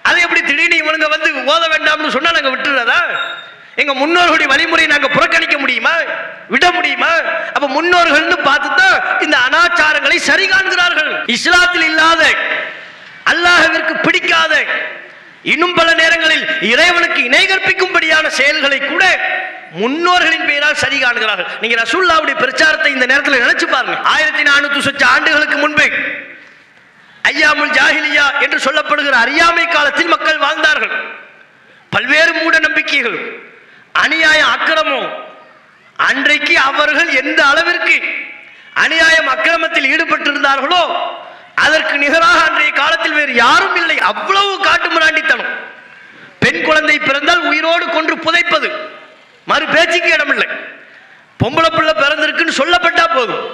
அது எப்படி திடீர்னு இவனுங்க வந்து ஓத வேண்டாம்னு சொன்னா நாங்க விட்டுறதா? எங்க முன்னோர்களுடைய வழிமுறையை நாங்க புறக்கணிக்க முடியுமா? விட முடியுமா? அப்ப முன்னோர்கள்னு பார்த்து தான் இந்த அனாச்சாரங்களை சரி காண்கிறார்கள். இஸ்லாத்தில் இல்லாத அல்லாஹவிற்கு பிடிக்காத இன்னும் பல நேரங்களில் இறைவனுக்கு இணை கற்பிக்கும்படியான செயல்களை கூட முன்னோர்களின் பெயரால் சரி காண்கிறார்கள். நீங்க ரசூல்லாவுடைய பிரச்சாரத்தை இந்த நேரத்தில் நினைச்சு பாருங்க. ஆயிரத்தி நானூத்தி சொச்ச ஆண்டுகளுக்கு முன்பே ஐயாமுல் ஜாஹிலியா என்று சொல்லப்படுகிற அறியாமை காலத்தில் மக்கள் வாழ்ந்தார்கள். பல்வேறு மூட நம்பிக்கைகள் அநியாயம் அக்கிரமம் அன்றைக்கு அவர்கள் எந்த அளவிற்கு அநியாயம் அக்கிரமத்தில் ஈடுபட்டிருந்தார்களோ அதற்கு நிகராக அன்றைய காலத்தில் வேறு யாரும் இல்லை. அவ்வளவு காட்டுமிராண்டித்தனம் பெண் குழந்தை பிறந்தால் உயிரோடு கொன்று புதைப்பது மறு பேச்சுக்கு இடமில்லை. பொம்பளை பிள்ளை பிறந்திருக்குன்னு சொல்லப்பட்டா போதும்.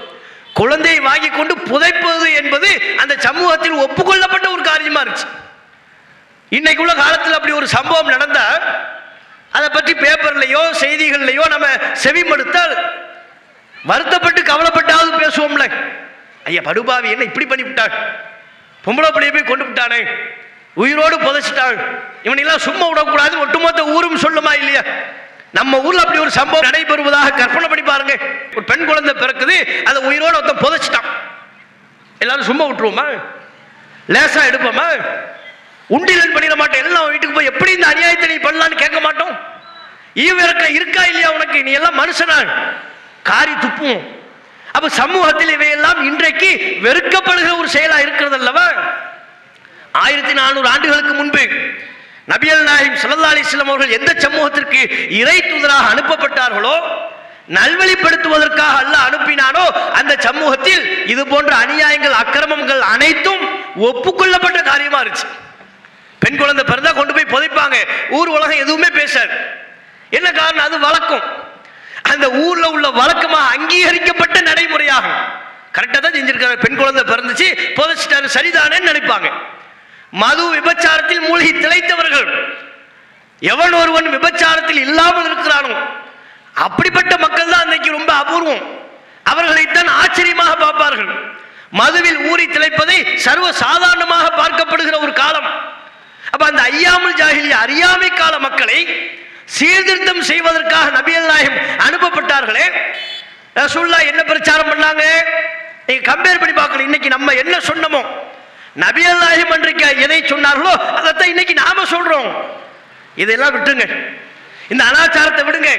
குழந்தையை வாங்கி கொண்டு புதைப்பது என்பது அந்த சமூகத்தில் ஒப்புக்கொள்ளப்பட்ட ஒரு காரியமா இருந்துச்சு. இன்னைக்குள்ள காலத்தில் அப்படி ஒரு சம்பவம் நடந்தா அதை பற்றி பேப்பர்லையோ செய்திகள்லையோ நம்ம செவிமடுத்தால் வருத்தப்பட்டு கவலைப்பட்டாவது பேசுவோம்ல. ஐயா படுபாவி என்ன இப்படி பண்ணி விட்டாள்? பொம்பளை பிள்ளைய போய் கொண்டு விட்டானே? உயிரோடு புதைச்சிட்டாள். இவனெல்லாம் சும்மா விடக்கூடாது ஒட்டுமொத்த ஊரும் சொல்லுமா இல்லையா? நம்ம ஊர்ல அப்படி ஒரு சம்பவம் நடைபெறுவதாக கற்பனை பண்ணி பாருங்க. ஒரு பெண் குழந்தை பிறக்குது அதை உயிரோடு ஒருத்தன் புதைச்சிட்டான். எல்லாரும் சும்மா விட்டுருவோமா? லேசா எடுப்போமா? உண்டியல் பண்ணிட மாட்டோம் எல்லாம் வீட்டுக்கு போய் எப்படி இந்த அநியாயத்தை நீ பண்ணலான்னு கேட்க மாட்டோம்? ஈவிரக்க இருக்கா இல்லையா உனக்கு? நீ எல்லாம் மனுஷனா? காரி துப்பும் அப்ப சமூகத்தில் இவையெல்லாம் இன்றைக்கு வெறுக்கப்படுகிற ஒரு செயலா இருக்கிறது அல்லவா? ஆயிரத்தி நானூறு ஆண்டுகளுக்கு முன்பு நபியல் நாயிம் ஸல்லல்லாஹு அலைஹி அவர்கள் எந்த சமூகத்திற்கு இறை தூதராக அனுப்பப்பட்டார்களோ நல்வழிப்படுத்துவதற்காக அல்ல அனுப்பினானோ அந்த சமூகத்தில் இது போன்ற அநியாயங்கள் அக்கிரமங்கள் அனைத்தும் ஒப்புக்கொள்ளப்பட்ட காரியமா இருந்துச்சு. பெண் குழந்தை பிறந்தா கொண்டு போய் புதைப்பாங்க. ஊர் உலகம் எதுவுமே பேசாது. என்ன காரணம்? அது வழக்கம். அந்த ஊர்ல உள்ள வழக்கமாக அங்கீகரிக்கப்பட்ட நடைமுறையாகும். கரெக்டா தான் செஞ்சிருக்காரு பெண் குழந்தை பிறந்துச்சு புதைச்சிட்டாரு சரிதானேன்னு நினைப்பாங்க. மது விபச்சாரத்தில் மூழ்கி திளைத்தவர்கள். எவன் ஒருவன் விபச்சாரத்தில் இல்லாமல் இருக்கிறானோ அப்படிப்பட்ட மக்கள் தான் அன்னைக்கு ரொம்ப அபூர்வம். அவர்களைத்தான் ஆச்சரியமாக பார்ப்பார்கள். மதுவில் ஊறி திளைப்பதை சர்வ சாதாரணமாக பார்க்கப்படுகிற ஒரு காலம். அப்ப அந்த ஐயாமல் ஜாகிலிய அறியாமை கால மக்களை சீர்திருத்தம் செய்வதற்காக நபியல் நாயகம் அனுப்பப்பட்டார்களே. ரசூல்லா என்ன பிரச்சாரம் பண்ணாங்க? நீங்க கம்பேர் பண்ணி பார்க்கணும். இன்னைக்கு நம்ம என்ன சொன்னமோ நபிகள் நாயகம் அன்றைக்கு எதை சொன்னார்களோ அதைத்தான் இன்னைக்கு நாம சொல்றோம். இதெல்லாம் விட்டுங்க இந்த அனாச்சாரத்தை விடுங்க.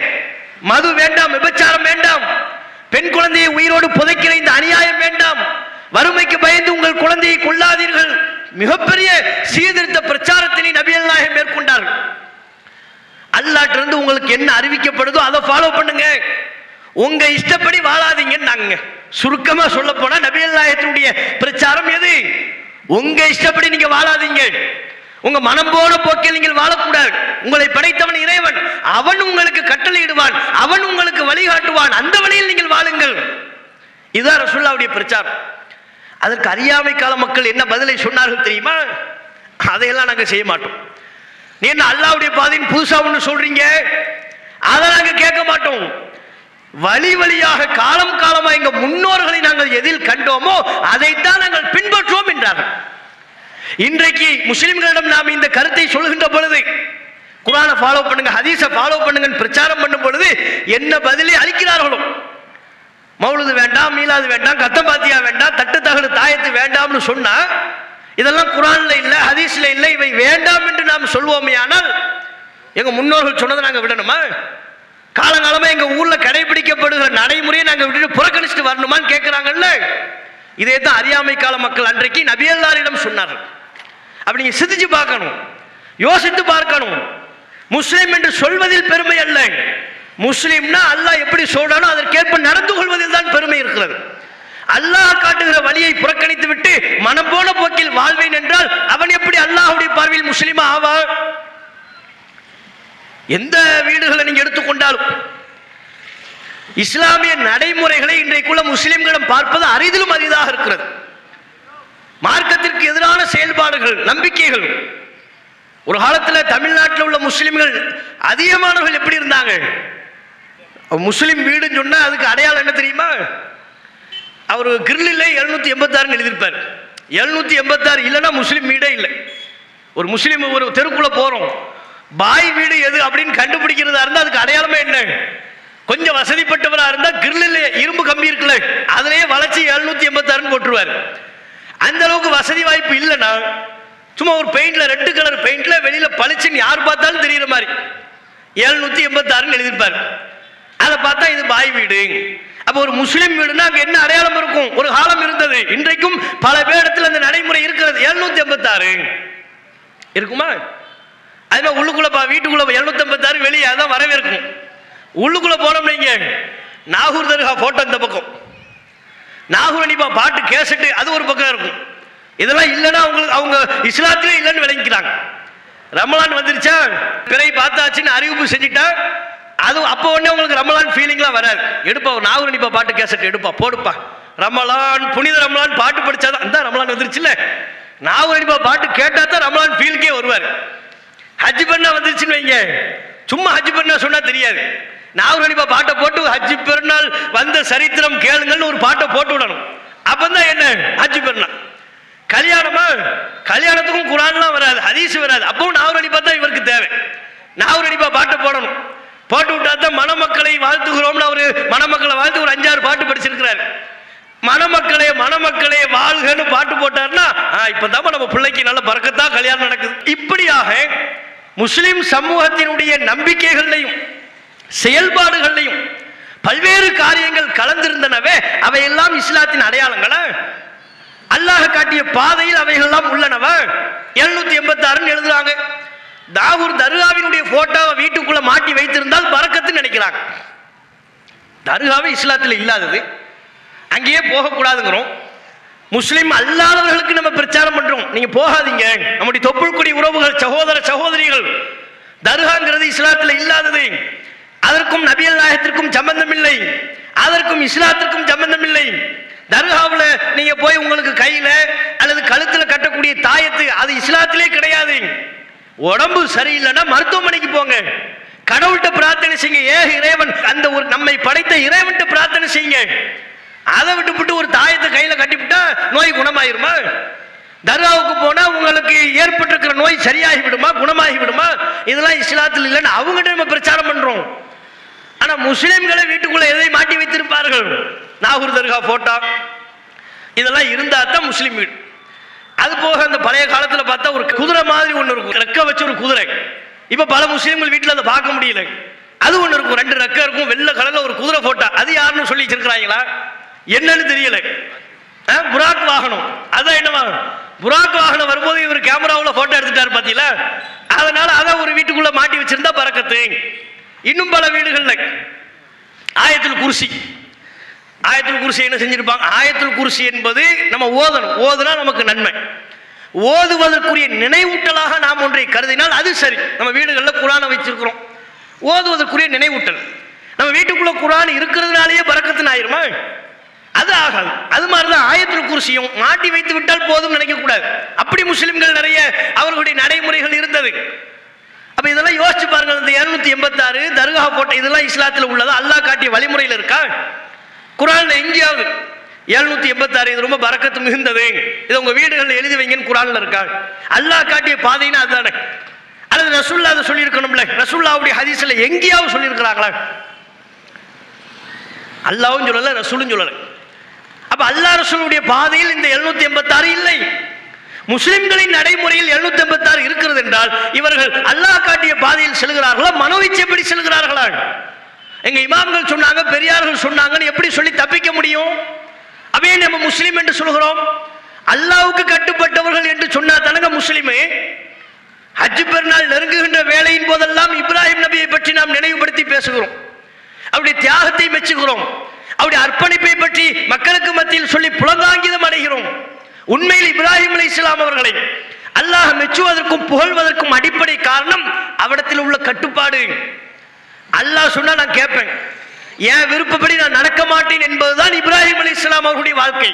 மது வேண்டாம் விபச்சாரம் வேண்டாம். பெண் குழந்தையை உயிரோடு புதைக்கிற இந்த அநியாயம் வேண்டாம். வறுமைக்கு பயந்து உங்கள் குழந்தையை கொள்ளாதீர்கள். மிகப்பெரிய சீர்திருத்த பிரச்சாரத்தினை நபியல் நாயகம் மேற்கொண்டார்கள் அல்லாட்டிலிருந்து உங்களுக்கு என்ன அறிவிக்கப்படுதோ அதை ஃபாலோ பண்ணுங்க. உங்க இஷ்டப்படி வாழாதீங்கன்னாங்க. சுருக்கமா சொல்ல போனா நபியல் நாயகத்தினுடைய பிரச்சாரம் எது? உங்க இஷ்டப்படி நீங்க வாழாதீங்க. உங்க மனம் போன போக்கில் நீங்கள் வாழக்கூடாது. உங்களை படைத்தவன் இறைவன். அவன் உங்களுக்கு கட்டளையிடுவான். அவன் உங்களுக்கு வழிகாட்டுவான். அந்த வழியில் நீங்கள் வாழுங்கள். இதுதான் ரசுல்லாவுடைய பிரச்சாரம். அதற்கு அறியாமை கால மக்கள் என்ன பதிலை சொன்னார்கள் தெரியுமா? அதையெல்லாம் நாங்கள் செய்ய மாட்டோம். நீ என்ன அல்லாவுடைய பாதையின் புதுசா ஒன்று சொல்றீங்க? அதை நாங்கள் கேட்க மாட்டோம். வழி வழியாக காலம் காலமாக எங்கள் முன்னோர்களை நாங்கள் எதில் கண்டோமோ அதைத்தான் நாங்கள் பின்பற்றுவோம் என்றார்கள். இன்றைக்கு முஸ்லிம்களிடம் நாம் இந்த கருத்தை சொல்கின்ற பொழுது குரானை ஃபாலோ பண்ணுங்க ஹதீஸை ஃபாலோ பண்ணுங்கன்னு பிரச்சாரம் பண்ணும் பொழுது என்ன பதிலே அளிக்கிறார்களோ? மௌலுது வேண்டாம் மீலாது வேண்டாம் கத்தபாத்தியா வேண்டாம் தட்டு தகடு தாயத்து வேண்டாம்னு சொன்னா இதெல்லாம் குரான்ல இல்லை ஹதீஸ்ல இல்லை இவை வேண்டாம் என்று நாம் சொல்வோமே ஆனால் எங்க முன்னோர்கள் சொன்னதை நாங்கள் விடணுமா? காலங்காலமா எங்க ஊர்ல கடைபிடிக்கப்படுகிற நடைமுறையை நாங்க விட்டுட்டு புறக்கணிச்சுட்டு வரணுமான்னு கேட்கிறாங்கல்ல இதே தான் அறியாமை கால மக்கள் அன்றைக்கு நபியல்லாரிடம் சொன்னார்கள். அப்படி நீங்க சிந்திச்சு பார்க்கணும். யோசித்து பார்க்கணும். முஸ்லீம் என்று சொல்வதில் பெருமை அல்ல. முஸ்லீம்னா அல்லாஹ் எப்படி சொல்றானோ அதற்கேற்ப நடந்து கொள்வதில் தான் பெருமை இருக்கிறது. அல்லாஹ் காட்டுகிற வழியை புறக்கணித்து விட்டு மனம் போன போக்கில் வாழ்வேன் என்றால் அவன் எப்படி அல்லாஹுடைய பார்வையில் முஸ்லீமா ஆவான்? எந்த வீடுகளை நீங்க எடுத்துக்கொண்டாலும் இஸ்லாமிய நடைமுறைகளை இன்றைக்குள்ள முஸ்லிம்களிடம் பார்ப்பது அரிதிலும் அரிதாக இருக்கிறது. மார்க்கத்திற்கு எதிரான செயல்பாடுகள் நம்பிக்கைகள். ஒரு காலத்தில் தமிழ்நாட்டில் உள்ள முஸ்லிம்கள் அதிகமானவர்கள் எப்படி இருந்தாங்க? முஸ்லிம் வீடுன்னு சொன்னால் அதுக்கு அடையாளம் என்ன தெரியுமா? அவர் கிரில்லில் எழுநூத்தி எண்பத்தாறுன்னு எழுதியிருப்பார். எழுநூத்தி எண்பத்தாறு இல்லைன்னா முஸ்லீம் வீடே இல்லை. ஒரு முஸ்லீம் ஒரு தெருக்குள்ளே போகிறோம் பாய் வீடு எது அப்படின்னு கண்டுபிடிக்கிறதா இருந்தா அதுக்கு அடையாளமே என்ன? கொஞ்சம் வசதிப்பட்டவரா இருந்தா கிரில்லில் இரும்பு கம்பி இருக்குல்ல அதுலயே வளைச்சி எழுநூத்தி எண்பத்தாறுன்னு போட்டுருவார். அந்த அளவுக்கு வசதி வாய்ப்பு இல்லைன்னா சும்மா ஒரு பெயிண்ட்ல ரெட்டு கலர் பெயிண்ட்ல வெளியில பளிச்சுன்னு யார் பார்த்தாலும் தெரியுற மாதிரி எழுநூத்தி எண்பத்தாறுன்னு எழுதியிருப்பார். அதை பார்த்தா இது பாய் வீடு. அப்ப ஒரு முஸ்லீம் வீடுனா அங்க என்ன அடையாளம் இருக்கும்? ஒரு காலம் இருந்தது. இன்றைக்கும் பல பேரிடத்தில் அந்த நடைமுறை இருக்கிறது. எழுநூத்தி எண்பத்தாறு. இருக்குமா? அது மாதிரி உள்ளுக்குள்ள பா வீட்டுக்குள்ள எழுநூத்தி எண்பத்தாறு வெளியே அதான் வரவேற்கும் உள்ளுக்குள்ள போனோம் நீங்க. நாகூர் தர்கா போட்டோ இந்த பக்கம். நாகூர் அனிபா பாட்டு கேசட்டு அது ஒரு பக்கம் இருக்கும். இதெல்லாம் இல்லைன்னா அவங்களுக்கு அவங்க இஸ்லாத்திலே இல்லைன்னு விளங்கிக்கிறாங்க. ரமலான் வந்துருச்சா? பிறை பார்த்தாச்சுன்னு அறிவிப்பு செஞ்சுட்டா அது அப்போ உடனே உங்களுக்கு ரமலான் ஃபீலிங்லாம் வராது. எடுப்பா நாகூர் அணிப்பா பாட்டு கேசட் எடுப்பா போடுப்பா. ரமலான் புனித ரமலான் பாட்டு படிச்சாதான் அந்த ரமலான் வந்துருச்சுல்ல. நாகூர் அணிப்பா பாட்டு கேட்டா தான் ரமலான் ஃபீலுக்கே வருவார். ஹஜ் பெண்ணா வந்துருச்சுன்னு வைங்க. சும்மா ஹஜ் பெண்ணா சொன்னா தெரியாது. நாகூர் கணிப்பா பாட்டை போட்டு ஹஜ் பெருநாள் வந்த சரித்திரம் கேளுங்கள்னு ஒரு பாட்டை போட்டு விடணும். அப்பந்தான் என்ன? ஹஜ் பெருநாள் கல்யாணமா? கல்யாணத்துக்கும் குரான்லாம் வராது ஹதீஸ் வராது. அப்பவும் நாகூர் அடிப்பா தான் இவருக்கு தேவை. நாகூர் அனிபா பாட்டை போடணும். போட்டு விட்டா தான் மணமக்களை வாழ்த்துகிறோம்னு அவரு மணமக்களை வாழ்த்து ஒரு அஞ்சாறு பாட்டு படிச்சிருக்கிறாரு. மணமக்களே மணமக்களே வாழ்கன்னு பாட்டு போட்டார்னா ஆ, இப்பதான் நம்ம பிள்ளைக்கு நல்ல பறக்கத்தான் கல்யாணம் நடக்குது. இப்படியாக முஸ்லிம் சமூகத்தினுடைய நம்பிக்கைகளையும் செயல்பாடுகளையும் பல்வேறு காரியங்கள் கலந்திருந்தனவே அவையெல்லாம் இஸ்லாத்தின் அடையாளங்களா? அல்லாஹ் காட்டிய பாதையில் அவைகள்லாம் உள்ளனவ? எழுநூத்தி எண்பத்தி ஆறுன்னு எழுதுறாங்க. தாகூர் தர்காவினுடைய போட்டோவை வீட்டுக்குள்ள மாட்டி வைத்திருந்தால் பறக்கத்துன்னு நினைக்கிறாங்க. தர்காவே இஸ்லாத்தில் இல்லாதது. அங்கேயே போகக்கூடாதுங்கிறோம். முஸ்லிம் அல்லாதவர்களுக்கு நம்ம பிரச்சாரம் பண்றோம். நீங்க போகாதீங்க. நம்முடைய தொப்புள்குடி உறவுகள் சகோதர சகோதரிகள் தர்காங்கிறது இஸ்லாத்தில் இல்லாதது. அதற்கும் நபியல் நாயகத்திற்கும் சம்பந்தம் இல்லை அதற்கும் இஸ்லாத்திற்கும் சம்பந்தம் இல்லை தர்காவில் நீங்க போய் உங்களுக்கு கையில அல்லது கழுத்துல கட்டக்கூடிய தாயத்து அது இஸ்லாத்திலே கிடையாது. உடம்பு சரியில்லைன்னா மருத்துவமனைக்கு போங்க. கடவுள்கிட்ட பிரார்த்தனை செய்யுங்க. ஏக இறைவன் அந்த ஒரு நம்மை படைத்த இறைவன்கிட்ட பிரார்த்தனை செய்யுங்க. அதை விட்டுவிட்டு ஒரு தாயத்தை கையில கட்டிவிட்டா நோய் குணமாயிருமா? தர்காவுக்கு போனா உங்களுக்கு ஏற்பட்டிருக்கிற நோய் சரியாகி விடுமா குணமாகி விடுமா இதெல்லாம் இஸ்லாத்தில் இல்லைன்னு அவங்ககிட்ட நம்ம பிரச்சாரம் பண்றோம். ஆனா முஸ்லிம்களை வீட்டுக்குள்ள எதை மாட்டி வைத்திருப்பார்கள்? நாகூர் தர்கா போட்டா. இதெல்லாம் இருந்தா தான் முஸ்லீம் வீடு. அது போக அந்த பழைய காலத்துல பார்த்தா ஒரு குதிரை மாதிரி ஒண்ணு இருக்கும். ரெக்க வச்ச ஒரு குதிரை. இப்ப பல முஸ்லீம்கள் வீட்டுல அதை பார்க்க முடியல. அது ஒண்ணு இருக்கும். ரெண்டு ரெக்க இருக்கும். வெள்ளை கலர்ல ஒரு குதிரை போட்டா. அது யாருன்னு சொல்லி வச்சிருக்கிறாங்களா? என்னன்னு தெரியல. ஆ, புராக் வாகனம். அதான் என்னவா புராக் வாகனம் வரும்போது இவர் கேமராவில் போட்டோ எடுத்துட்டாரு பாத்தீங்களா? அதனால அதை ஒரு வீட்டுக்குள்ள மாட்டி வச்சிருந்தா பறக்கத்து. இன்னும் பல வீடுகள்ல. ஆயத்தில் குருசி. ஆயத்தில் குருசி என்ன செஞ்சிருப்பாங்க? ஆயத்தில் குருசி என்பது நம்ம ஓதணும். ஓதுனா நமக்கு நன்மை. ஓதுவதற்குரிய நினைவூட்டலாக நாம் ஒன்றை கருதினால் அது சரி. நம்ம வீடுகளில் குரானை வச்சிருக்கிறோம். ஓதுவதற்குரிய நினைவூட்டல். நம்ம வீட்டுக்குள்ள குரான் இருக்கிறதுனாலேயே பறக்கத்துன்னு ஆயிருமா? அது ஆகாது. அது மாதிரிதான் ஆயத்தில் குர்சியும் மாட்டி வைத்து விட்டால் போதும் நினைக்க கூடாது அப்படி முஸ்லிம்கள் நிறைய அவர்களுடைய நடைமுறைகள் இருந்தது. அப்ப இதெல்லாம் யோசிச்சு பாருங்கள் இந்த இருநூத்தி எண்பத்தாறு தர்கா போட்ட இதெல்லாம் இஸ்லாத்தில் உள்ளதா? அல்லாஹ் காட்டிய வழிமுறையில் இருக்கா? குரான் எங்கேயாவது எழுநூத்தி எண்பத்தாறு இது ரொம்ப பறக்கத்து மிகுந்தது. இது உங்க வீடுகளில் எழுதி வைங்கன்னு குரான்ல இருக்கா? அல்லாஹ் காட்டிய பாதைன்னா அதுதானே அல்லது ரசுல்லா அதை சொல்லியிருக்கணும்ல? ரசுல்லாவுடைய ஹதீஸ்ல எங்கேயாவது சொல்லியிருக்கிறாங்களா? அல்லாவும் சொல்லல ரசூலும் சொல்லலை. அப்ப அல்லா ரசூலுடைய பாதையில் இந்த எழுநூத்தி எண்பத்தாறு இல்லை. முஸ்லிம்களின் நடைமுறையில் எழுநூத்தி எண்பத்தாறு இருக்கிறது என்றால் இவர்கள் அல்லாஹ் காட்டிய பாதையில் செல்கிறார்களா? மனோவிச்சைப்படி செல்கிறார்களா? எங்க இமாம்கள் சொன்னாங்க பெரியார்கள் சொன்னாங்கன்னு எப்படி சொல்லி தப்பிக்க முடியும்? அவே நம்ம முஸ்லீம் என்று சொல்கிறோம்? அல்லாவுக்கு கட்டுப்பட்டவர்கள் என்று சொன்னா தானங்க முஸ்லிமே? ஹஜ் பெருநாள் நெருங்குகின்ற வேலையின் போதெல்லாம் இப்ராஹிம் நபியை பற்றி நாம் நினைவுபடுத்தி பேசுகிறோம். அவருடைய தியாகத்தை மெச்சுகிறோம். அவருடைய அர்ப்பணிப்பை பற்றி மக்களுக்கு மத்தியில் சொல்லி புலதாங்கிதம் அடைகிறோம். உண்மையில் இப்ராஹிம் அலி இஸ்லாம் அவர்களை அல்லாஹ் மெச்சுவதற்கும் புகழ்வதற்கும் அடிப்படை காரணம் அவரிடத்தில் உள்ள கட்டுப்பாடு. அல்லாஹ் சொன்னா நான் கேட்பேன். என் விருப்பப்படி நான் நடக்க மாட்டேன் என்பதுதான் இப்ராஹிம் அலி இஸ்லாம் அவர்களுடைய வாழ்க்கை.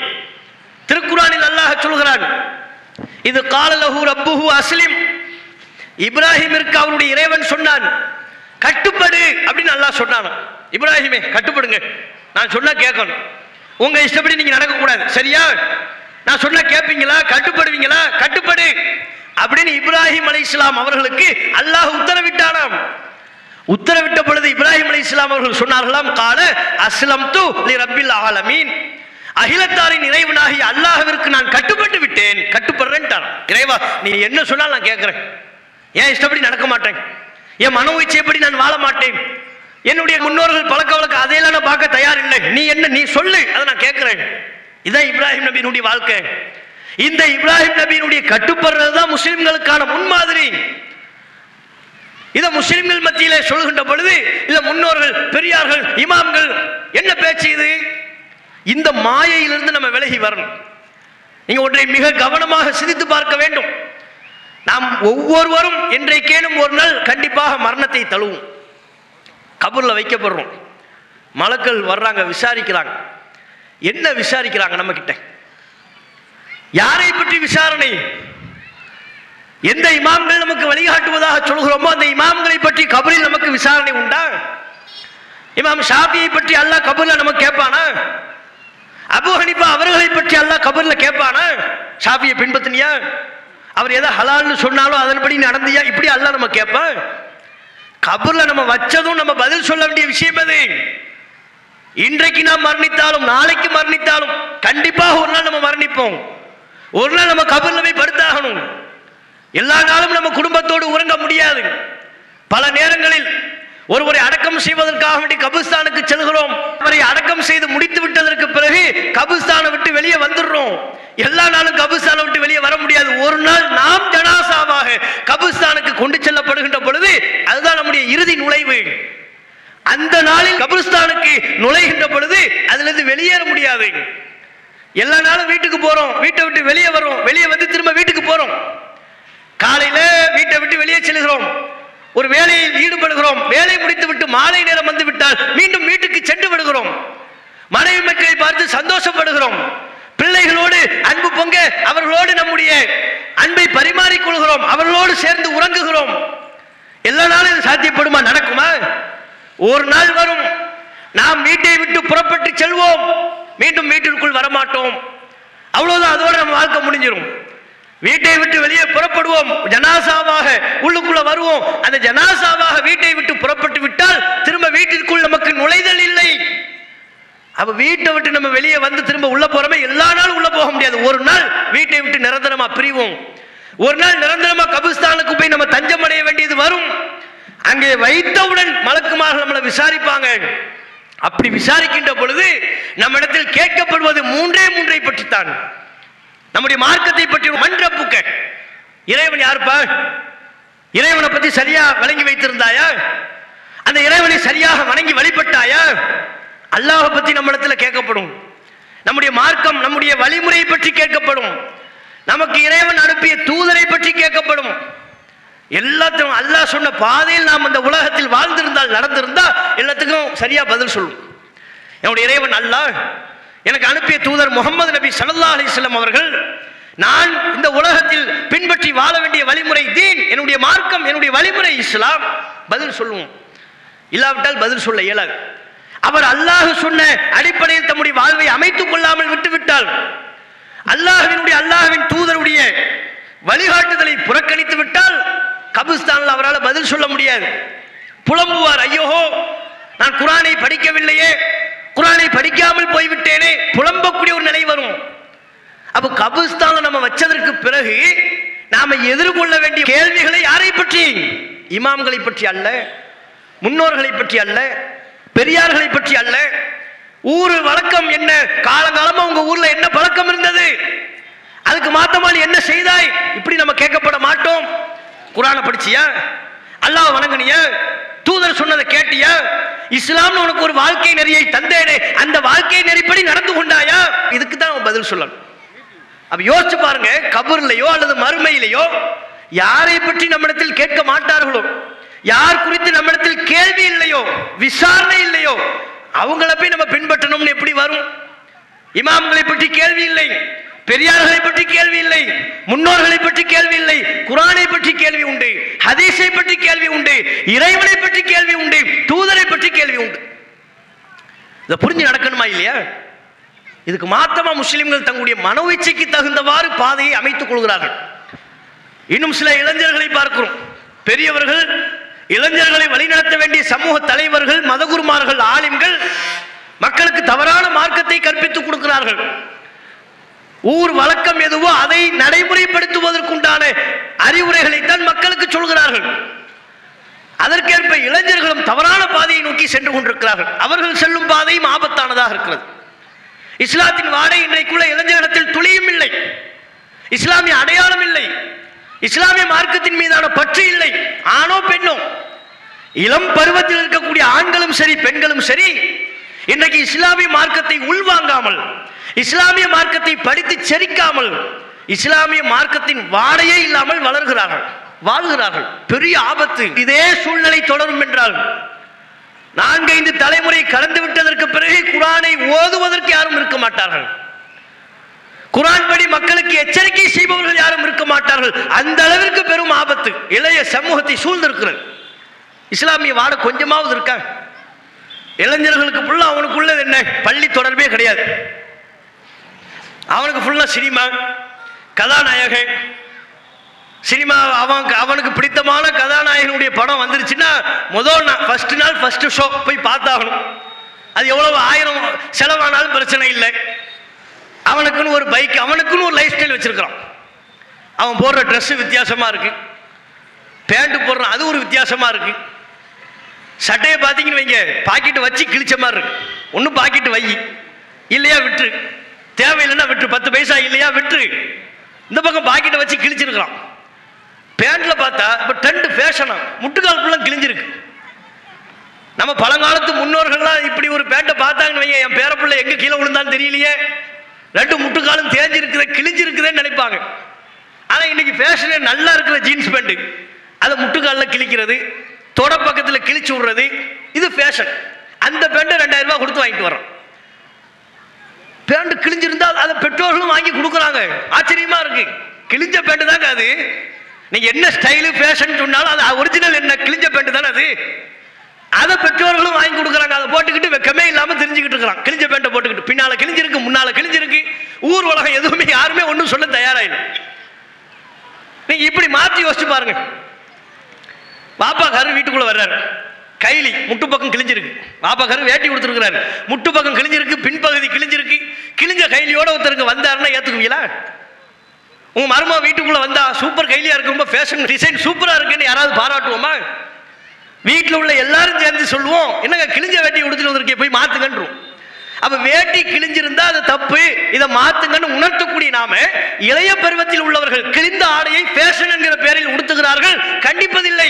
திருக்குறானில் அல்லாஹ் சொல்கிறான் இது காலலஹு ரப்புஹு அஸ்லிம். இப்ராஹிமிற்கு அவருடைய இறைவன் சொன்னான் கட்டுப்படு அப்படின்னு அல்லாஹ் சொன்னான் இப்ராஹிமே கட்டுப்படுங்க. நான் சொன்னா கேட்கணும். உங்க இஷ்டப்படி நீங்க நடக்கக்கூடாது. சரியா? நான் சொன்னா கேட்பீங்களா? கட்டுப்படுவீங்களா? கட்டுப்படு. அப்படின்னு இப்ராஹிம் அலி இஸ்லாம் அவர்களுக்கு அல்லாஹ் உத்தரவிட்டானாம் உத்தரவிட்ட பொழுது இப்ராஹிம் அலி இஸ்லாம் அவர்கள் சொன்னார்களாம் கால அஸ்லம் து ரப்பில் ஆலமீன். அகிலத்தாரின் இறைவனாகி அல்லாஹவிற்கு நான் கட்டுப்பட்டு விட்டேன். கட்டுப்படுறேன்ட்டான் இறைவா நீ என்ன சொன்னால் நான் கேட்கிறேன். ஏன் இஷ்டப்படி நடக்க மாட்டேன்? என் மனோ இச்சைப்படி நான் வாழ மாட்டேன். என்னுடைய முன்னோர்கள் பழக்க வழக்கம் அதையெல்லாம் நான் பார்க்க தயார் இல்லை நீ என்ன நீ சொல்லு. அதை நான் கேட்கிறேன். இதான் இப்ராஹிம் நபியினுடைய வாழ்க்கை. இந்த இப்ராஹிம் நபியினுடைய கட்டுப்படுறது தான் முஸ்லிம்களுக்கான முன்மாதிரி. இதை முஸ்லிம்கள் மத்தியிலே சொல்கின்ற பொழுது இல்லை முன்னோர்கள் பெரியார்கள் இமாம்கள் என்ன பேச்சு இது? இந்த மாயையிலிருந்து நம்ம விலகி வரணும். நீங்கள் ஒன்றை மிக கவனமாக சிந்தித்து பார்க்க வேண்டும். நாம் ஒவ்வொருவரும் என்றைக்கேனும் ஒரு நாள் கண்டிப்பாக மரணத்தை தழுவும். கபரில் வைக்கப்படுறோம். மலக்கள் வர்றாங்க விசாரிக்கிறாங்க. என்ன விசாரிக்கிறாங்க நம்ம கிட்ட யாரை பற்றி விசாரணை? எந்த இமாம்கள் நமக்கு வழிகாட்டுவதாக சொல்கிறோமோ அந்த இமாம்களை பற்றி கபரில் நமக்கு விசாரணை உண்டா? இமாம் ஷாபியை பற்றி அல்லாஹ் கபூர்ல நமக்கு கேட்பானா? அபு ஹனிபா அவர்களை பற்றி அல்லாஹ் கபூர்ல கேட்பானா? ஷாபியை பின்பற்றினியா? அவர் எதை ஹலால்னு சொன்னாலும் அதன்படி நடந்தியா? இப்படி அல்ல நம்ம கேட்பான். கபூர்ல நம்ம வச்சதும் நம்ம பதில் சொல்ல வேண்டிய விஷயம் அது. இன்றைக்கு நாம் மரணித்தாலும் நாளைக்கு மரணித்தாலும் கண்டிப்பாக ஒரு நாள் நம்ம மரணிப்போம். ஒரு நாள் நம்ம கபூர்ல போய் படுத்தாகணும். எல்லா நாளும் நம்ம குடும்பத்தோடு உறங்க முடியாது. பல நேரங்களில் ஒருவரை அடக்கம் செய்வதற்காக வேண்டி கபிஸ்தானுக்கு செல்கிறோம். அவரை அடக்கம் செய்து முடித்து விட்டதற்கு பிறகு கபிஸ்தானை விட்டு வெளியே வந்துடுறோம். எல்லா நாளும் கபுஸ்தானை விட்டு வெளியே வர முடியாது. ஒரு நாள் நாம் ஜனாசாவாக கபுஸ்தானுக்கு கொண்டு செல்லப்படுகின்ற பொழுது அதுதான் நம்முடைய இறுதி நுழைவு. அந்த நாளில் கபிரிஸ்தானுக்கு நுழைகின்ற பொழுது அதிலிருந்து வெளியேற முடியாது. எல்லா நாளும் வீட்டுக்கு போறோம். வீட்டை விட்டு வெளியே வரோம் வெளியே வந்து திரும்ப வீட்டுக்கு போறோம். காலையில வீட்டை விட்டு வெளியே செல்கிறோம். ஒரு வேலையில் ஈடுபடுகிறோம். வேலை முடித்து விட்டு மாலை நேரம் வந்து விட்டால் மீண்டும் வீட்டுக்கு சென்று விடுகிறோம். மனைவி மக்களை பார்த்து சந்தோஷப்படுகிறோம். பிள்ளைகளோடு அன்பு பொங்க அவர்களோடு நம்முடைய அன்பை பரிமாறிக் கொள்கிறோம். அவர்களோடு சேர்ந்து உறங்குகிறோம். எல்லா நாளும் இது சாத்தியப்படுமா? நடக்குமா? ஒரு நாள் வரும். நாம் வீட்டை விட்டு புறப்பட்டு செல்வோம். மீண்டும் வீட்டிற்குள் வரமாட்டோம். அவ்வளவுதான். அதோடு நம்ம வாழ்க்கை முடிஞ்சிடும் வீட்டை விட்டு வெளியே புறப்படுவோம். ஜனாசாவாக உள்ளுக்குள்ள வருவோம். அந்த ஜனாசாவாக வீட்டை விட்டு புறப்பட்டு விட்டால் திரும்ப வீட்டிற்குள் நமக்கு நுழைதல் இல்லை. அப்ப வீட்டை விட்டு நம்ம வெளியே வந்து திரும்ப உள்ள போறோமே எல்லா நாளும் உள்ள போக முடியாது. ஒரு நாள் வீட்டை விட்டு நிரந்தரமா பிரிவோம். ஒரு நாள் நிரந்தரமா கபிஸ்தானுக்கு போய் நம்ம தஞ்சம் அடைய வேண்டியது வரும். அங்கே வைத்தவுடன் மலக்குமார்கள் நம்மளை விசாரிப்பாங்க. அப்படி விசாரிக்கின்ற பொழுது நம்ம இடத்தில் கேட்கப்படுவது மூன்றே மூன்றை பற்றித்தான். நம்முடைய மார்க்கத்தை பற்றி மன்ற புக்க இறைவன் யாருப்பா? இறைவனை பத்தி சரியா வழங்கி வைத்திருந்தாயா? அந்த இறைவனை சரியாக வணங்கி வழிபட்டாயா? அல்லாஹை பற்றி நம்ம கேட்கப்படும். நம்முடைய மார்க்கம் நம்முடைய வழிமுறை பற்றி கேட்கப்படும். நமக்கு இறைவன் அனுப்பிய தூதரை பற்றி கேட்கப்படும். எல்லாத்தையும் அல்லாஹ் சொன்ன பாதையில் நாம் இந்த உலகத்தில் வாழ்ந்திருந்தால் நடந்திருந்தால் எல்லாத்துக்கும் சரியாக பதில் சொல்லும். என்னுடைய இறைவன் அல்லாஹ் எனக்கு அனுப்பிய தூதர் முகமது நபி சல்லா அலைஹி அவர்கள் நான் இந்த உலகத்தில் பின்பற்றி வாழ வேண்டிய வழிமுறை தீன் என்னுடைய மார்க்கம் என்னுடைய வழிமுறை இஸ்லாம் பதில் சொல்லுவோம். இல்லாவிட்டால் பதில் சொல்ல இயலாது. அவர் அல்லாஹ் சொன்ன அடிப்படையில் தம்முடைய வாழ்வை அமைத்துக் கொள்ளாமல் விட்டுவிட்டால் அல்லாஹ்வினுடைய அல்லாஹ்வின் தூதருடைய வழிகாட்டுதலை புறக்கணித்து விட்டால் கபிஸ்தானில் அவரால் பதில் சொல்ல முடியாது. புலம்புவார் ஐயோஹோ நான் குரானை படிக்கவில்லையே குரானை படிக்காமல் போய்விட்டேனே புலம்பக்கூடிய ஒரு நிலை வரும். அப்போ கபிஸ்தான நம்ம வச்சதற்கு பிறகு நாம எதிர்கொள்ள வேண்டிய கேள்விகளை யாரை பற்றி? இமாம்களை பற்றி அல்ல முன்னோர்களை பற்றி அல்ல பெரியார்களை பற்றி அல்ல. ஊர் வழக்கம் என்ன? காலங்காலமா உங்க ஊர்ல என்ன பழக்கம் இருந்தது? அதுக்கு மாத்தமா என்ன செய்தாய்? இப்படி நம்ம கேட்கப்பட மாட்டோம். குரானை படிச்சியா? அல்லாஹ் வணங்குனியா? தூதர் சொன்னதை கேட்டிய? இஸ்லாம் உனக்கு ஒரு வாழ்க்கை நெறியை தந்தேனே அந்த வாழ்க்கை நெறிப்படி நடந்து கொண்டாயா? இதுக்கு தான் பதில் சொல்லணும். அப்ப யோசிச்சு பாருங்க கபூர்லையோ அல்லது மறுமையிலையோ யாரை பற்றி நம்மிடத்தில் கேட்க மாட்டார்களோ? யார் குறித்து நம்மிடத்தில் கேள்வி இல்லையோ விசாரணை இல்லையோ அவங்கள போய் நம்ம பின்பற்றணும்னு எப்படி வரும்? இமாம்களை பற்றி கேள்வி இல்லை பெரியார்களை பற்றி கேள்வி இல்லை முன்னோர்களை பற்றி கேள்வி இல்லை குரானை பற்றி கேள்வி உண்டு ஹதீஸை பற்றி கேள்வி உண்டு இறைவனை பற்றி கேள்வி உண்டு தூதரை பற்றி கேள்வி உண்டு. இதை புரிஞ்சு நடக்கணுமா இல்லையா? இதுக்கு மாத்தமா முஸ்லிம்கள் தங்களுடைய மன இச்சைக்கு தகுந்தவாறு பாதையை அமைத்துக் கொள்கிறார்கள். இன்னும் சில இளைஞர்களை பார்க்கிறோம். பெரியவர்கள் இளைஞர்களை வழிநடத்த வேண்டிய சமூக தலைவர்கள் மதகுருமார்கள் ஆலிம்கள் மக்களுக்கு தவறான மார்க்கத்தை கற்பித்துக் கொடுக்கிறார்கள். ஊர் வழக்கம் எதுவோ அதை நடைமுறைப்படுத்துவதற்குண்டான அறிவுரைகளை தான் மக்களுக்கு சொல்கிறார்கள். அதற்கேற்ப இளைஞர்களும் தவறான பாதையை நோக்கி சென்று கொண்டிருக்கிறார்கள். அவர்கள் செல்லும் பாதையும் ஆபத்தானதாக இருக்கிறது. இஸ்லாத்தின் வாடை இன்றைக்குள்ள இளைஞர்களிடத்தில் துளியும் இல்லை. இஸ்லாமிய அடையாளம் இல்லை. இஸ்லாமிய மார்க்கத்தின் மீதான பற்று இல்லை. ஆணோ பெண்ணோ? இளம் பருவத்தில் இருக்கக்கூடிய ஆண்களும் சரி பெண்களும் சரி இன்றைக்கு இஸ்லாமிய மார்க்கத்தை உள்வாங்காமல் இஸ்லாமிய மார்க்கத்தை படித்து செரிக்காமல் இஸ்லாமிய மார்க்கத்தின் வாடையே இல்லாமல் வளர்கிறார்கள் வாழ்கிறார்கள். பெரிய ஆபத்து. இதே சூழ்நிலை தொடரும் என்றால் நான்கைந்து தலைமுறை கடந்து விட்டதற்கு பிறகு குரானை ஓதுவதற்கு யாரும் இருக்க மாட்டார்கள். குரான் படி மக்களுக்கு எச்சரிக்கை செய்பவர்கள் யாரும் இருக்க மாட்டார்கள். அந்த அளவிற்கு பெரும் ஆபத்து. இளைய சமூகத்தை சூழ்ந்திருக்கிறது. இஸ்லாமிய வாட கொஞ்சமாவது இருக்கா இளைஞர்களுக்கு ஃபுல்லாக அவனுக்கு உள்ளது என்ன? பள்ளி தொடர்பே கிடையாது. அவனுக்கு ஃபுல்லாக சினிமா கதாநாயகன் சினிமா அவன் அவனுக்கு பிடித்தமான கதாநாயகனுடைய படம் வந்துருச்சுன்னா முதல் நாள் ஃபஸ்ட்டு நாள் ஃபஸ்ட்டு ஷோ போய் பார்த்தாகணும். அது எவ்வளவு ஆயிரம் செலவானாலும் பிரச்சனை இல்லை. அவனுக்குன்னு ஒரு பைக் அவனுக்குன்னு ஒரு லைஃப் ஸ்டைல் வச்சுருக்கிறான். அவன் போடுற ட்ரெஸ்ஸு வித்தியாசமாக இருக்குது பேண்ட்டு போடுறான் அது ஒரு வித்தியாசமாக இருக்குது சட்டையை பார்த்தீங்கன்னு வைங்க பாக்கெட்டு வச்சு கிழிச்ச மாதிரி இருக்கு. ஒன்றும் பாக்கெட்டு வை. இல்லையா விட்டுரு தேவையில்லைன்னா விட்டுரு பத்து பைசா இல்லையா விட்டுரு இந்த பக்கம் பாக்கெட்டை வச்சு கிழிச்சிருக்கிறான். பேண்ட்டில் பார்த்தா இப்போ ட்ரெண்டு ஃபேஷனாக முட்டுக்கால் ஃபுல்லாக கிழிஞ்சிருக்கு. நம்ம பழங்காலத்து முன்னோர்கள்லாம் இப்படி ஒரு பேண்ட்டை பார்த்தாங்கன்னு வைங்க என் பேரப்பிள்ளை எங்கே கீழே விழுந்தான்னு தெரியலையே. ரெண்டு முட்டுக்காலும் தேஞ்சிருக்குத கிழிஞ்சிருக்குதுன்னு நினைப்பாங்க. ஆனா இன்னைக்கு ஃபேஷனே நல்லா இருக்கிற ஜீன்ஸ் பேண்ட் அதை முட்டுக்காலில் கிழிக்கிறது தொட பக்கத்தில் கிழிச்சு விடுறது இது ஃபேஷன் அந்த பேண்ட்டை ரெண்டாயிரம் ரூபாய் கொடுத்து வாங்கிட்டு வரோம் பேண்ட் கிழிஞ்சிருந்தால் அதை பெற்றோர்களும் வாங்கி கொடுக்குறாங்க. ஆச்சரியமா இருக்கு. கிழிஞ்ச பேண்ட் தாங்க அது. நீங்க என்ன ஸ்டைலு ஃபேஷன் சொன்னாலும் அது ஒரிஜினல் என்ன? கிழிஞ்ச பேண்ட் தானே அது. அதை பெற்றோர்களும் வாங்கி கொடுக்குறாங்க. அதை போட்டுக்கிட்டு வெக்கமே இல்லாமல் தெரிஞ்சுக்கிட்டு இருக்கிறான். கிழிஞ்ச பேண்ட்டை போட்டுக்கிட்டு. பின்னால கிழிஞ்சிருக்கு முன்னால கிழிஞ்சிருக்கு. ஊர் உலகம் எதுவுமே யாருமே ஒன்றும் சொல்ல தயாராயில்லை. நீங்க இப்படி மாற்றி யோசிச்சு பாருங்க. பாப்பா கரு வீட்டுக்குள்ள வர்றாரு. கைலி முட்டு பக்கம் கிழிஞ்சிருக்கு. பாப்பா கரு வேட்டி கொடுத்துருக்கிறாரு. முட்டு பக்கம் கிழிஞ்சிருக்கு பின்பகுதி கிழிஞ்சிருக்கு. கிழிஞ்ச கைலியோட ஒருத்தருக்கு வந்தாருன்னா ஏத்துக்குவீங்களா? உங்க மருமா வீட்டுக்குள்ள வந்தா சூப்பர் கைலியா இருக்கு. ரொம்ப ஃபேஷன் டிசைன் சூப்பரா இருக்குன்னு யாராவது பாராட்டுவோமா? வீட்டில் உள்ள எல்லாரும் சேர்ந்து சொல்லுவோம் என்னங்க கிழிஞ்ச வேட்டி உடுத்துட்டு வந்திருக்கே போய் மாத்துங்கன்றோம் அப்ப வேட்டி கிழிஞ்சிருந்தா அது தப்பு இதை மாத்துங்கன்னு உணர்த்தக்கூடிய நாம இளைய பருவத்தில் உள்ளவர்கள் கிழிந்த ஆடையை ஃபேஷன் என்கிற பெயரில் உடுத்துகிறார்கள் கண்டிப்பதில்லை.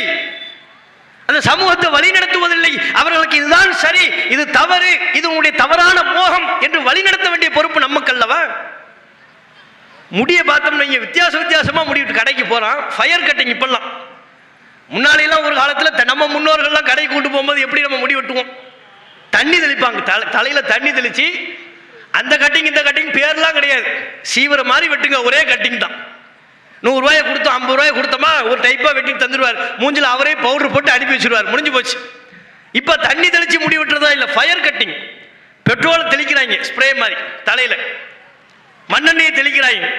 அந்த சமூகத்தை வழிநடத்துவதில்லை. அவர்களுக்கு இதுதான் சரி இது தவறு இது உங்களுடைய தவறான மோகம் என்று வழிநடத்த வேண்டிய பொறுப்பு நமக்கு அல்லவா? முடிய பார்த்தோம்னா இங்க வித்தியாச வித்தியாசமா முடிவிட்டு கடைக்கு போறான் ஃபயர் கட்டிங் இப்பெல்லாம். முன்னாடியெல்லாம் ஒரு காலத்தில் நம்ம முன்னோர்கள்லாம் கடைக்கு கூட்டு போகும்போது எப்படி நம்ம முடி வெட்டுவோம்? தண்ணி தெளிப்பாங்க. தலை தலையில் தண்ணி தெளித்து அந்த கட்டிங் இந்த கட்டிங் பேர்லாம் கிடையாது. சீவர மாதிரி வெட்டுங்க. ஒரே கட்டிங் தான். நூறுரூவாயை கொடுத்தோம் ஐம்பது ரூபாயை கொடுத்தோமா ஒரு டைப்பாக வெட்டி தந்துடுவார் மூஞ்சில் அவரே பவுடர் போட்டு அனுப்பி வச்சுருவார். முடிஞ்சு போச்சு. இப்போ தண்ணி தெளித்து முடி வெட்டுறதா இல்லை ஃபயர் கட்டிங் பெட்ரோல் தெளிக்கிறாங்க ஸ்ப்ரே மாதிரி தலையில். மண்ணெண்ணெயை தெளிக்கிறாங்க.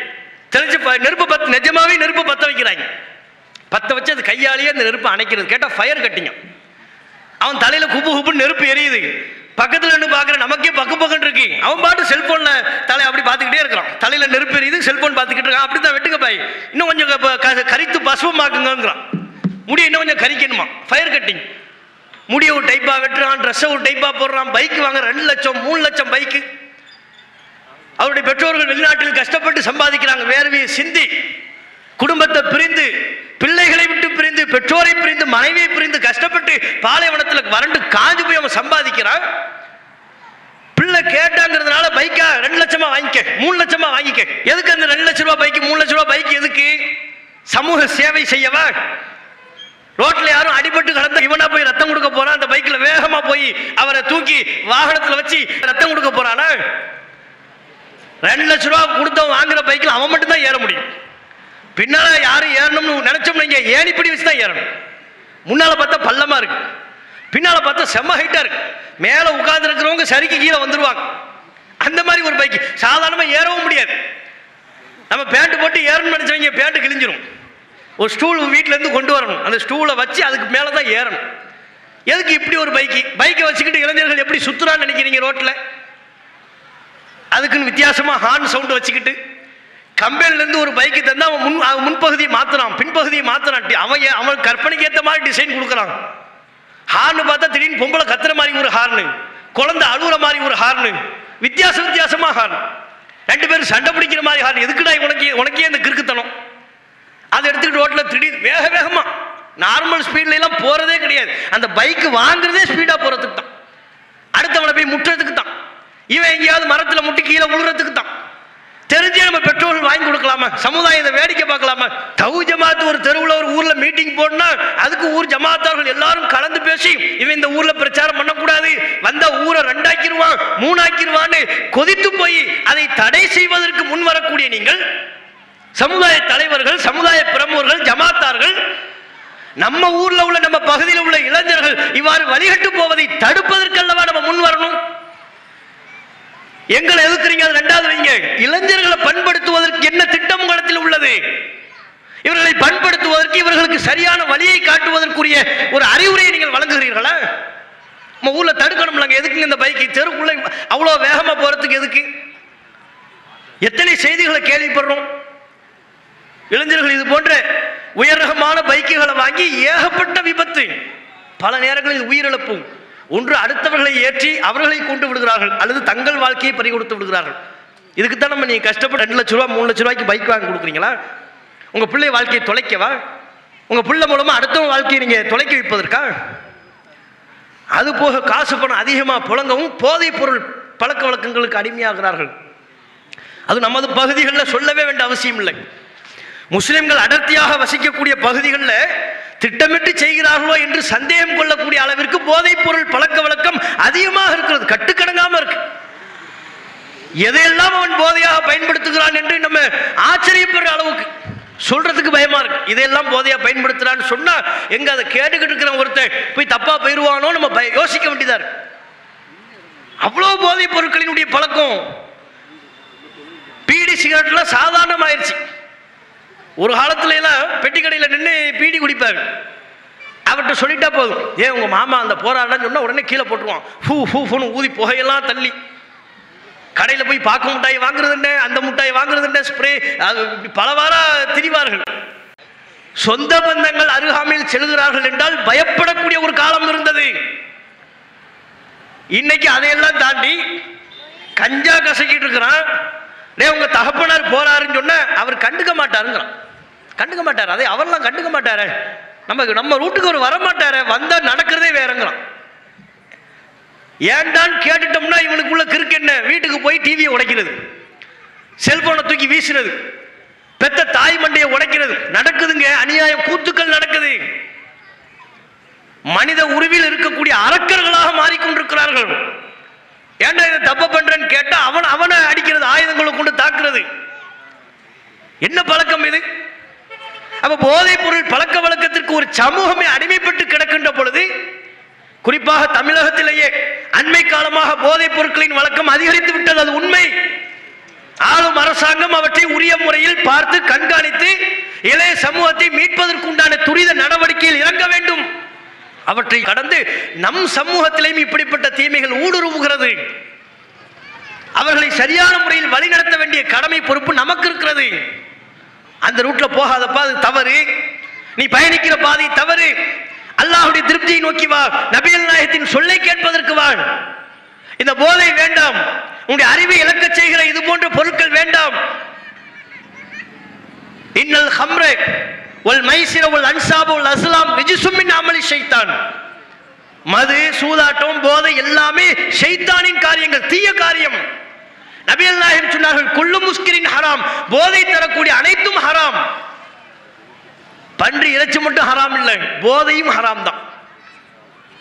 தெளிச்சு ப- நெருப்பு பத்து நிஜமாவே நெருப்பு பற்ற வைக்கிறாங்க. பத்த வச்சு அது கையாலேயே அந்த நெருப்பு அணைக்கிறது. கேட்டால் ஃபயர் கட்டிங்க அவன் தலையில குப்பு குப்புன்னு நெருப்பு எரியுது. பக்கத்துல நின்று பார்க்குற நமக்கே பக்கு பக்கம் இருக்கு. அவன் பாட்டு செல்போன்ல தலை அப்படி பார்த்துக்கிட்டே இருக்கிறான். தலையில நெருப்பு எரியுது செல்போன் பார்த்துக்கிட்டு இருக்கான். அப்படி தான் வெட்டுங்க பாய். இன்னும் கொஞ்சம் க- கரித்து பசுவமாக்குங்கிறான் முடிய இன்னும் கொஞ்சம் கரிக்கணுமா? ஃபயர் கட்டிங் முடிய ஒரு டைப்பா வெட்டுறான் ட்ரெஸ்ஸை ஒரு டைப்பா போடுறான் பைக் வாங்க ரெண்டு லட்சம் மூணு லட்சம் பைக்கு அவருடைய பெற்றோர்கள் வெளிநாட்டில் கஷ்டப்பட்டு சம்பாதிக்கிறாங்க. வேர்வையை சிந்தி. குடும்பத்தை பிரிந்து பிள்ளைகளை விட்டு பிரிந்து பெற்றோரை பிரிந்து மனைவியை பிரிந்து கஷ்டப்பட்டு பாலைவனத்தில் வறண்டு காஞ்சு போய் அவன் சம்பாதிக்கிறான் பிள்ளை கேட்டாங்கிறதுனால பைக்கா ரெண்டு லட்சமா வாங்கிக்க மூணு லட்சமா வாங்கிக்க. எதுக்கு அந்த ரெண்டு லட்ச ரூபாய் பைக்கு மூணு லட்ச ரூபாய் பைக் எதுக்கு? சமூக சேவை செய்யவா? ரோட்ல யாரும் அடிபட்டு கடந்த இவனா போய் ரத்தம் கொடுக்க போறான் அந்த பைக்ல வேகமா போய் அவரை தூக்கி வாகனத்துல வச்சு ரத்தம் கொடுக்க போறானா? ரெண்டு லட்ச ரூபா கொடுத்தவன் வாங்குற பைக்கில் அவன் மட்டும் தான் ஏற முடியும். பின்னால யாரும் ஏறணும்னு நினைச்சோம் நீங்க ஏணிப்படி வச்சு தான் ஏறணும்? முன்னால பார்த்தா பள்ளமா இருக்கு. பின்னால பார்த்தா செம்ம ஹைட்டா இருக்கு. மேல உட்கார்ந்து இருக்கிறவங்க சரிக்கு கீழே வந்துருவாங்க. அந்த மாதிரி ஒரு பைக் சாதாரணமா ஏறவும் முடியாது. நம்ம பேண்ட் போட்டு ஏறணும்னு நினைச்சவங்க பேண்ட் கிழிஞ்சிரும். ஒரு ஸ்டூல் வீட்ல இருந்து கொண்டு வரணும். அந்த ஸ்டூலை வச்சு அதுக்கு மேலே தான் ஏறணும். எதுக்கு இப்படி ஒரு பைக்கு பைக்கை வச்சுக்கிட்டு இளைஞர்கள் எப்படி சுத்துறான்னு நினைக்கிறீங்க ரோட்டில் அதுக்குன்னு வித்தியாசமாக ஹார்ன் சவுண்டு வச்சுக்கிட்டு கம்பெனிலேருந்து ஒரு பைக்கு தந்தால் அவன் முன் அவன் முன்பகுதியை மாற்றுறான் பின்பகுதியை மாத்துறான் அவன் அவன் கற்பனைக்கு ஏற்ற மாதிரி டிசைன் கொடுக்குறான். ஹார்னு பார்த்தா திடீர்னு பொம்பளை கத்துற மாதிரி ஒரு ஹார்னு குழந்தை அழுகுற மாதிரி ஒரு ஹார்னு வித்தியாச வித்தியாசமாக ஹார்ன். ரெண்டு பேரும் சண்டை பிடிக்கிற மாதிரி ஹார்ன். எதுக்குடா உனக்கு உனக்கே அந்த கிறுக்குத்தனம்? அதை எடுத்துக்கிட்டு ரோட்டில் திடீர் வேக வேகமாக நார்மல் ஸ்பீட்லாம் போகிறதே கிடையாது. அந்த பைக்கு வாங்குறதே ஸ்பீடாக போகிறதுக்கு தான் அடுத்தவனை போய் முட்டுறதுக்கு தான் இவன் எங்கேயாவது மரத்தில் முட்டி கீழே விழுறதுக்கு தான் தெரிஞ்சே நம்ம பெற்றோர்கள் வாங்கி கொடுக்கலாமா? சமுதாயத்தை வேடிக்கை பார்க்கலாமா? தவு ஜமாத்து ஒரு தெருவில் ஒரு ஊரில் மீட்டிங் போடனா அதுக்கு ஊர் ஜமாத்தார்கள் எல்லாரும் கலந்து பேசி இவன் இந்த ஊரில் பிரச்சாரம் பண்ணக்கூடாது வந்த ஊரை ரெண்டாக்கிடுவான் மூணாக்கிடுவான்னு கொதித்து போய் அதை தடை செய்வதற்கு முன் வரக்கூடிய நீங்கள் சமுதாய தலைவர்கள் சமுதாய பிரமுகர்கள் ஜமாத்தார்கள் நம்ம ஊர்ல உள்ள நம்ம பகுதியில் உள்ள இளைஞர்கள் இவ்வாறு வழிகட்டு போவதை தடுப்பதற்கல்லவா நம்ம முன் வரணும்? எங்களை எதுக்குறீங்க அது ரெண்டாவது வைங்க. இளைஞர்களை பண்படுத்துவதற்கு என்ன திட்டம் உங்களிடத்தில் உள்ளது? இவர்களை பண்படுத்துவதற்கு இவர்களுக்கு சரியான வழியை காட்டுவதற்குரிய ஒரு அறிவுரையை நீங்கள் வழங்குகிறீர்களா? நம்ம ஊர்ல தடுக்கணும்லங்க எதுக்குங்க இந்த பைக்கு? தெருக்குள்ள அவ்வளோ வேகமா போறதுக்கு எதுக்கு? எத்தனை செய்திகளை கேள்விப்படுறோம்? இளைஞர்கள் இது போன்ற உயர்ரகமான பைக்குகளை வாங்கி ஏகப்பட்ட விபத்து. பல நேரங்களில் உயிரிழப்பும். ஒன்று அடுத்தவர்களை ஏற்றி அவர்களை கொண்டு விடுகிறார்கள் அல்லது தங்கள் வாழ்க்கையை பறி கொடுத்து விடுகிறார்கள். இதுக்கு தான் நம்ம நீங்க கஷ்டப்பட்டு ரெண்டு லட்ச ரூபா மூணு லட்ச ரூபாய்க்கு பைக் வாங்கி கொடுக்குறீங்களா? உங்க பிள்ளை வாழ்க்கையை தொலைக்கவா? உங்க பிள்ளை மூலமா அடுத்தவங்க வாழ்க்கையை நீங்க தொலைக்க வைப்பதற்கா? அது போக காசு பணம் அதிகமாக புழங்கவும் போதைப் பொருள் பழக்க வழக்கங்களுக்கு அடிமையாகிறார்கள். அது நமது பகுதிகளில் சொல்லவே வேண்டிய அவசியம் இல்லை முஸ்லிம்கள் அடர்த்தியாக வசிக்கக்கூடிய பகுதிகளில் திட்டமிட்டு செய்கிறார்களோ என்று சந்தேகம் கொள்ளக்கூடிய அளவிற்கு போதைப் பொருள் பழக்க வழக்கம் அதிகமாக இருக்கிறது. கட்டுக்கடங்காம இருக்கு. எதையெல்லாம் அவன் போதையாக பயன்படுத்துகிறான் என்று நம்ம ஆச்சரியப்படுற அளவுக்கு சொல்றதுக்கு பயமா இருக்கு. இதையெல்லாம் போதையா பயன்படுத்துறான்னு சொன்னா எங்க அதை கேட்டுக்கிட்டு இருக்கிற ஒருத்தன் போய் தப்பா போயிருவானோ நம்ம பய- யோசிக்க வேண்டியதா இருக்கு. அவ்வளோ போதைப் பொருட்களினுடைய பழக்கம். பீடி சிகரெட்லாம் சாதாரணமாயிருச்சு. ஒரு காலத்துல எல்லாம் பெட்டி கடையில் நின்று பீடி குடிப்பாங்க. அவர்கிட்ட சொல்லிட்டா போதும். ஏன் உங்க மாமா அந்த போராடன்னு சொன்னா உடனே கீழே போட்டுருவான். ஃபூ ஃபூ ஃபூன்னு ஊதி புகையெல்லாம் தள்ளி. கடையில் போய் பாக்கு மிட்டாய் வாங்குறது என்ன? அந்த மிட்டாய் வாங்குறது என்ன? ஸ்ப்ரே அது இப்படி பலவாரா திரிவார்கள். சொந்த பந்தங்கள் அருகாமையில் செல்கிறார்கள் என்றால் பயப்படக்கூடிய ஒரு காலம் இருந்தது. இன்னைக்கு அதையெல்லாம் தாண்டி கஞ்சா கசக்கிட்டு இருக்கிறான். டே உங்க தகப்பனார் போறாருன்னு சொன்ன அவர் கண்டுக்க மாட்டாருங்கிறான். கண்டுக்க மாட்டார். அதை அவர்லாம் கண்டுக்க மாட்டாரு. நம்ம நம்ம ரூட்டுக்கு ஒரு வர வந்தால் நடக்கிறதே வேறங்கிறான். ஏன்டான்னு கேட்டுட்டோம்னா இவனுக்குள்ள கிறுக்கு என்ன? வீட்டுக்கு போய் டிவியை உடைக்கிறது. செல்போனை தூக்கி வீசுறது. பெத்த தாய் மண்டையை உடைக்கிறது. நடக்குதுங்க. அநியாயம். கூத்துக்கள் நடக்குது. மனித உருவில் இருக்கக்கூடிய அரக்கர்களாக மாறிக்கொண்டிருக்கிறார்கள். ஏன்டா இதை தப்பு பண்றேன்னு கேட்டா அவன் அவனை அடிக்கிறது ஆயுதங்களை கொண்டு தாக்குறது. என்ன பழக்கம் இது? அப்ப போதைப் பொருள் பழக்க வழக்கத்திற்கு ஒரு சமூகமே அடிமைப்பட்டு கிடக்கின்ற பொழுது குறிப்பாக தமிழகத்திலேயே அண்மை காலமாக போதைப் பொருட்களின் வழக்கம் அதிகரித்து விட்டது அது உண்மை. ஆளும் அரசாங்கம் அவற்றை உரிய முறையில் பார்த்து கண்காணித்து இளைய சமூகத்தை மீட்பதற்குண்டான துரித நடவடிக்கையில் இறங்க வேண்டும். அவற்றை கடந்து நம் சமூகத்திலேயும் இப்படிப்பட்ட தீமைகள் ஊடுருவுகிறது. அவர்களை சரியான முறையில் வழிநடத்த வேண்டிய கடமை பொறுப்பு நமக்கு இருக்கிறது. அந்த ரூட்ல போகாதப்பா அது தவறு. நீ பயணிக்கிற பாதை தவறு. அல்லாஹுடைய திருப்தியை நோக்கி வா. நபியல் நாயகத்தின் சொல்லை கேட்பதற்கு வாழ் இந்த போதை வேண்டாம். உங்களுடைய அறிவை இழக்கச் செய்கிற இது போன்ற பொருட்கள் வேண்டாம். இன்னல் ஹம்ரே ஒல் மைசிர ஒல் அன்சாபு ஒல் அஸ்லாம் ரிஜிசுமின் அமளி ஷைத்தான். மது சூதாட்டம் போதை எல்லாமே ஷைத்தானின் காரியங்கள் தீய காரியம். நபியல் நாயகம் சொன்னார்கள் குள்ளு முஸ்கிரின் ஹராம் போதை தரக்கூடிய அனைத்தும் ஹராம். பன்றி இறைச்சி மட்டும் ஹராம் இல்லை போதையும் ஹராம் தான்.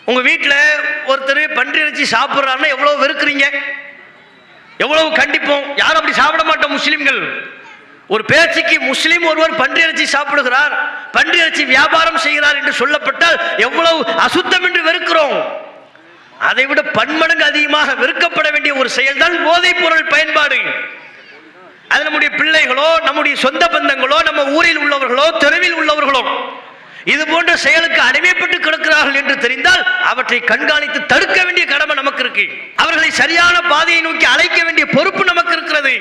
உங்க வீட்டில் ஒருத்தர் பன்றி இறைச்சி சாப்பிட்றாருன்னா எவ்வளவு வெறுக்கிறீங்க? எவ்வளவு கண்டிப்போம்? யாரும் அப்படி சாப்பிட மாட்டோம் முஸ்லிம்கள். ஒரு பேச்சுக்கு முஸ்லீம் ஒருவர் பன்றி இறைச்சி சாப்பிடுகிறார் பன்றி இறைச்சி வியாபாரம் செய்கிறார் என்று சொல்லப்பட்டால் எவ்வளவு அசுத்தம் என்று வெறுக்கிறோம். அதை விட பன்மடங்கு அதிகமாக வெறுக்கப்பட வேண்டிய ஒரு செயல்தான் போதைப் பொருள் பயன்பாடு. அது நம்முடைய பிள்ளைகளோ நம்முடைய சொந்த பந்தங்களோ நம்ம ஊரில் உள்ளவர்களோ தெருவில் உள்ளவர்களோ இது போன்ற செயலுக்கு அடிமைப்பட்டு கிடக்கிறார்கள் என்று தெரிந்தால் அவற்றை கண்காணித்து தடுக்க வேண்டிய கடமை நமக்கு இருக்கு. அவர்களை சரியான பாதையை நோக்கி அழைக்க வேண்டிய பொறுப்பு நமக்கு இருக்கிறது.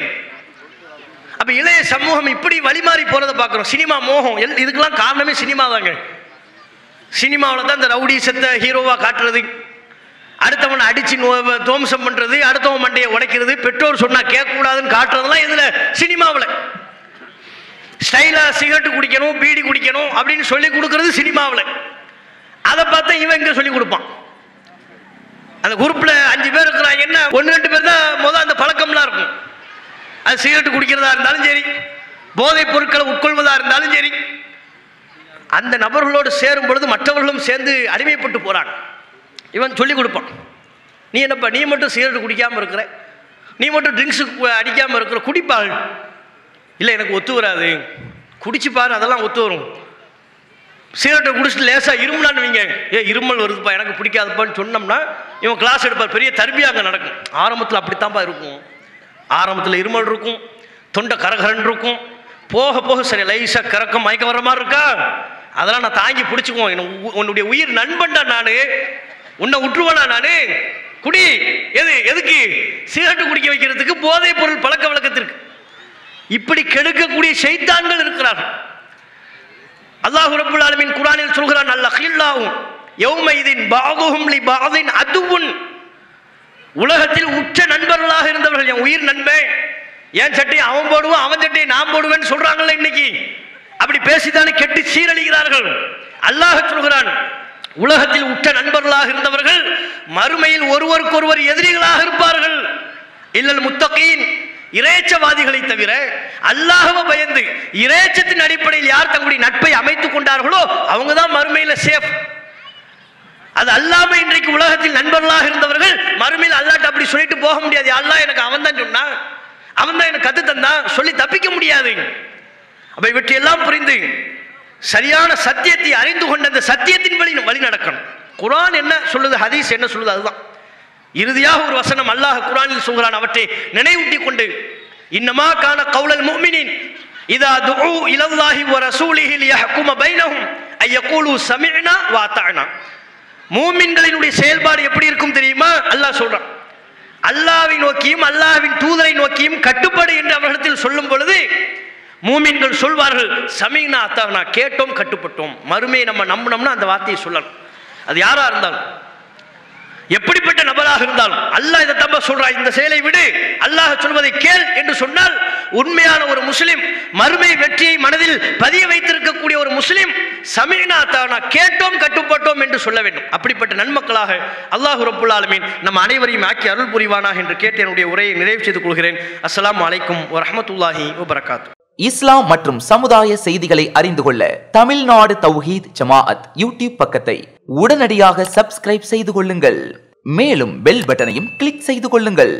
அப்ப இளைய சமூகம் இப்படி வழிமாறி போறதை பார்க்கிறோம். சினிமா மோகம். எல் இதுக்கெல்லாம் காரணமே சினிமா தாங்க சினிமாவில் தான் இந்த ரவுடி செத்த ஹீரோவா காட்டுறது. அடுத்தவனை அடிச்சு நோ- துவம்சம் பண்றது அடுத்தவன் மண்டையை உடைக்கிறது பெற்றோர் சொன்னா கேட்க கூடாதுன்னு காட்டுறதெல்லாம் இதுல சினிமாவில். ஸ்டைலா சிகரெட் குடிக்கணும் பீடி குடிக்கணும் அப்படின்னு சொல்லி கொடுக்கறது சினிமாவில். அதை பார்த்தா இவன் இங்க சொல்லி கொடுப்பான். அந்த குரூப்ல அஞ்சு பேர் இருக்கிறாங்கன்னா ஒன்று ரெண்டு பேர் தான் முதல் அந்த பழக்கம்லாம் இருக்கும். அது சிகரெட் குடிக்கிறதா இருந்தாலும் சரி போதைப் பொருட்களை உட்கொள்வதா இருந்தாலும் சரி அந்த நபர்களோடு சேரும் பொழுது மற்றவர்களும் சேர்ந்து அடிமைப்பட்டு போறாங்க. இவன் சொல்லிக் கொடுப்பான். நீ என்னப்பா நீ மட்டும் சிகரெட் குடிக்காமல் இருக்கிற? நீ மட்டும் ட்ரிங்க்ஸு அடிக்காமல் இருக்கிற? குடிப்பாள். இல்லை எனக்கு ஒத்து வராது. குடிச்சு பாரு அதெல்லாம் ஒத்து வரும். சிகரெட்டை குடிச்சிட்டு லேசாக இருமலான்னு வைங்க. ஏ இருமல் வருதுப்பா எனக்கு பிடிக்காதுப்பான்னு சொன்னோம்னா இவன் கிளாஸ் எடுப்பார். பெரிய தர்பியா அங்கே நடக்கும். ஆரம்பத்தில் அப்படித்தான்ப்பா இருக்கும். ஆரம்பத்தில் இருமல் இருக்கும். தொண்டை கரகரன் இருக்கும். போக போக சரி லைஸாக கறக்கம் மயக்க வர மாதிரி இருக்கா? அதெல்லாம் நான் தாங்கி பிடிச்சிக்குவோம். என்ன உ- உன்னுடைய உயிர் நண்பன்டா நான். உன்னை உற்றுவனா நானு? குடி. எது எதுக்கு? சிகரெட்டு குடிக்க வைக்கிறதுக்கு போதைப் பொருள் பழக்க வழக்கத்திற்கு. இப்படி கெடுக்கக்கூடிய செய்தான்கள் இருக்கிறார்கள். அல்லாஹ் ரப்புல் குரானில் குர்ஆனில் சொல்கிறான் அல் ஹில்லாவும் யௌமைதின் பாகுஹும் லி பாதின் அதுவுன். உலகத்தில் உச்ச நண்பர்களாக இருந்தவர்கள் என் உயிர் நண்பன் என் சட்டையை அவன் போடுவான் அவன் சட்டையை நான் போடுவேன்னு சொல்றாங்கல்ல இன்னைக்கு? அப்படி பேசித்தானே கெட்டு சீரழிகிறார்கள். அல்லாஹ் சொல்கிறான் உலகத்தில் உற்ற நண்பர்களாக இருந்தவர்கள் மறுமையில் ஒருவருக்கொருவர் எதிரிகளாக இருப்பார்கள். இல்லல் முத்தகையின் இறைச்சவாதிகளை தவிர அல்லாஹ்வை பயந்து இறைச்சத்தின் அடிப்படையில் யார் தங்களுடைய நட்பை அமைத்துக் கொண்டார்களோ அவங்க தான் மறுமையில சேஃப். அது அல்லாம இன்றைக்கு உலகத்தில் நண்பர்களாக இருந்தவர்கள் மறுமையில் அல்லாட்ட அப்படி சொல்லிட்டு போக முடியாது. அல்லா எனக்கு அவன் தான் சொன்னான்? அவன் தான் எனக்கு கத்து தந்தான்? சொல்லி தப்பிக்க முடியாது. அப்ப இவற்றையெல்லாம் புரிந்து சரியான சத்தியத்தை அறிந்து கொண்ட அந்த சத்தியத்தின் வழி வழி நடக்கணும். குரான் என்ன சொல்லுது ஹதீஸ் என்ன சொல்லுது அதுதான். இறுதியாக ஒரு வசனம் அல்லாஹ் குரானில் சொல்கிறான் அவற்றை நினைவூட்டி கொண்டு இன்னமா காண கவுலல் முஃமினின் இதா துஉ இலல்லாஹி வ ரசூலிஹி லியஹ்கும பைனஹும் ஐ யகூலு சமிஅனா வ அத்தஅனா மூமின்களினுடைய செயல்பாடு எப்படி இருக்கும் தெரியுமா? அல்லாஹ் சொல்றான். அல்லாவை நோக்கியும் அல்லாஹ்வின் தூதரை நோக்கியும் கட்டுப்பாடு என்று அவர்களிடத்தில் சொல்லும் பொழுது மூமின்கள் சொல்வார்கள் சமீனா அத்தானா கேட்டோம் கட்டுப்பட்டோம். மறுமையை நம்ம நம்பினோம்னா அந்த வார்த்தையை சொல்லணும் அது யாரா இருந்தாலும். எப்படிப்பட்ட நபராக இருந்தாலும் அல்லாஹ் இதை தம்ப சொல்றான் இந்த செயலை விடு. அல்லாஹ் சொல்வதை கேள் என்று சொன்னால் உண்மையான ஒரு முஸ்லிம் மறுமை வெற்றியை மனதில் பதிய வைத்திருக்கக்கூடிய ஒரு முஸ்லிம் சமீனா தானா கேட்டோம் கட்டுப்பட்டோம் என்று சொல்ல வேண்டும். அப்படிப்பட்ட நன்மக்களாக அல்லாஹ் ரப்புல் ஆலமீன் நம் அனைவரையும் ஆக்கி அருள் புரிவானாக என்று கேட்டு என்னுடைய உரையை நிறைவு செய்து கொள்கிறேன். அஸ்லாம் அலைக்கும் வரமத்துல்லாஹி வபரகாத்து. இஸ்லாம் மற்றும் சமுதாய செய்திகளை அறிந்து கொள்ள தமிழ்நாடு தௌஹீத் ஜமாஅத் யூடியூப் பக்கத்தை உடனடியாக சப்ஸ்கிரைப் செய்து கொள்ளுங்கள். மேலும் பெல் பட்டனையும் கிளிக் செய்து கொள்ளுங்கள்.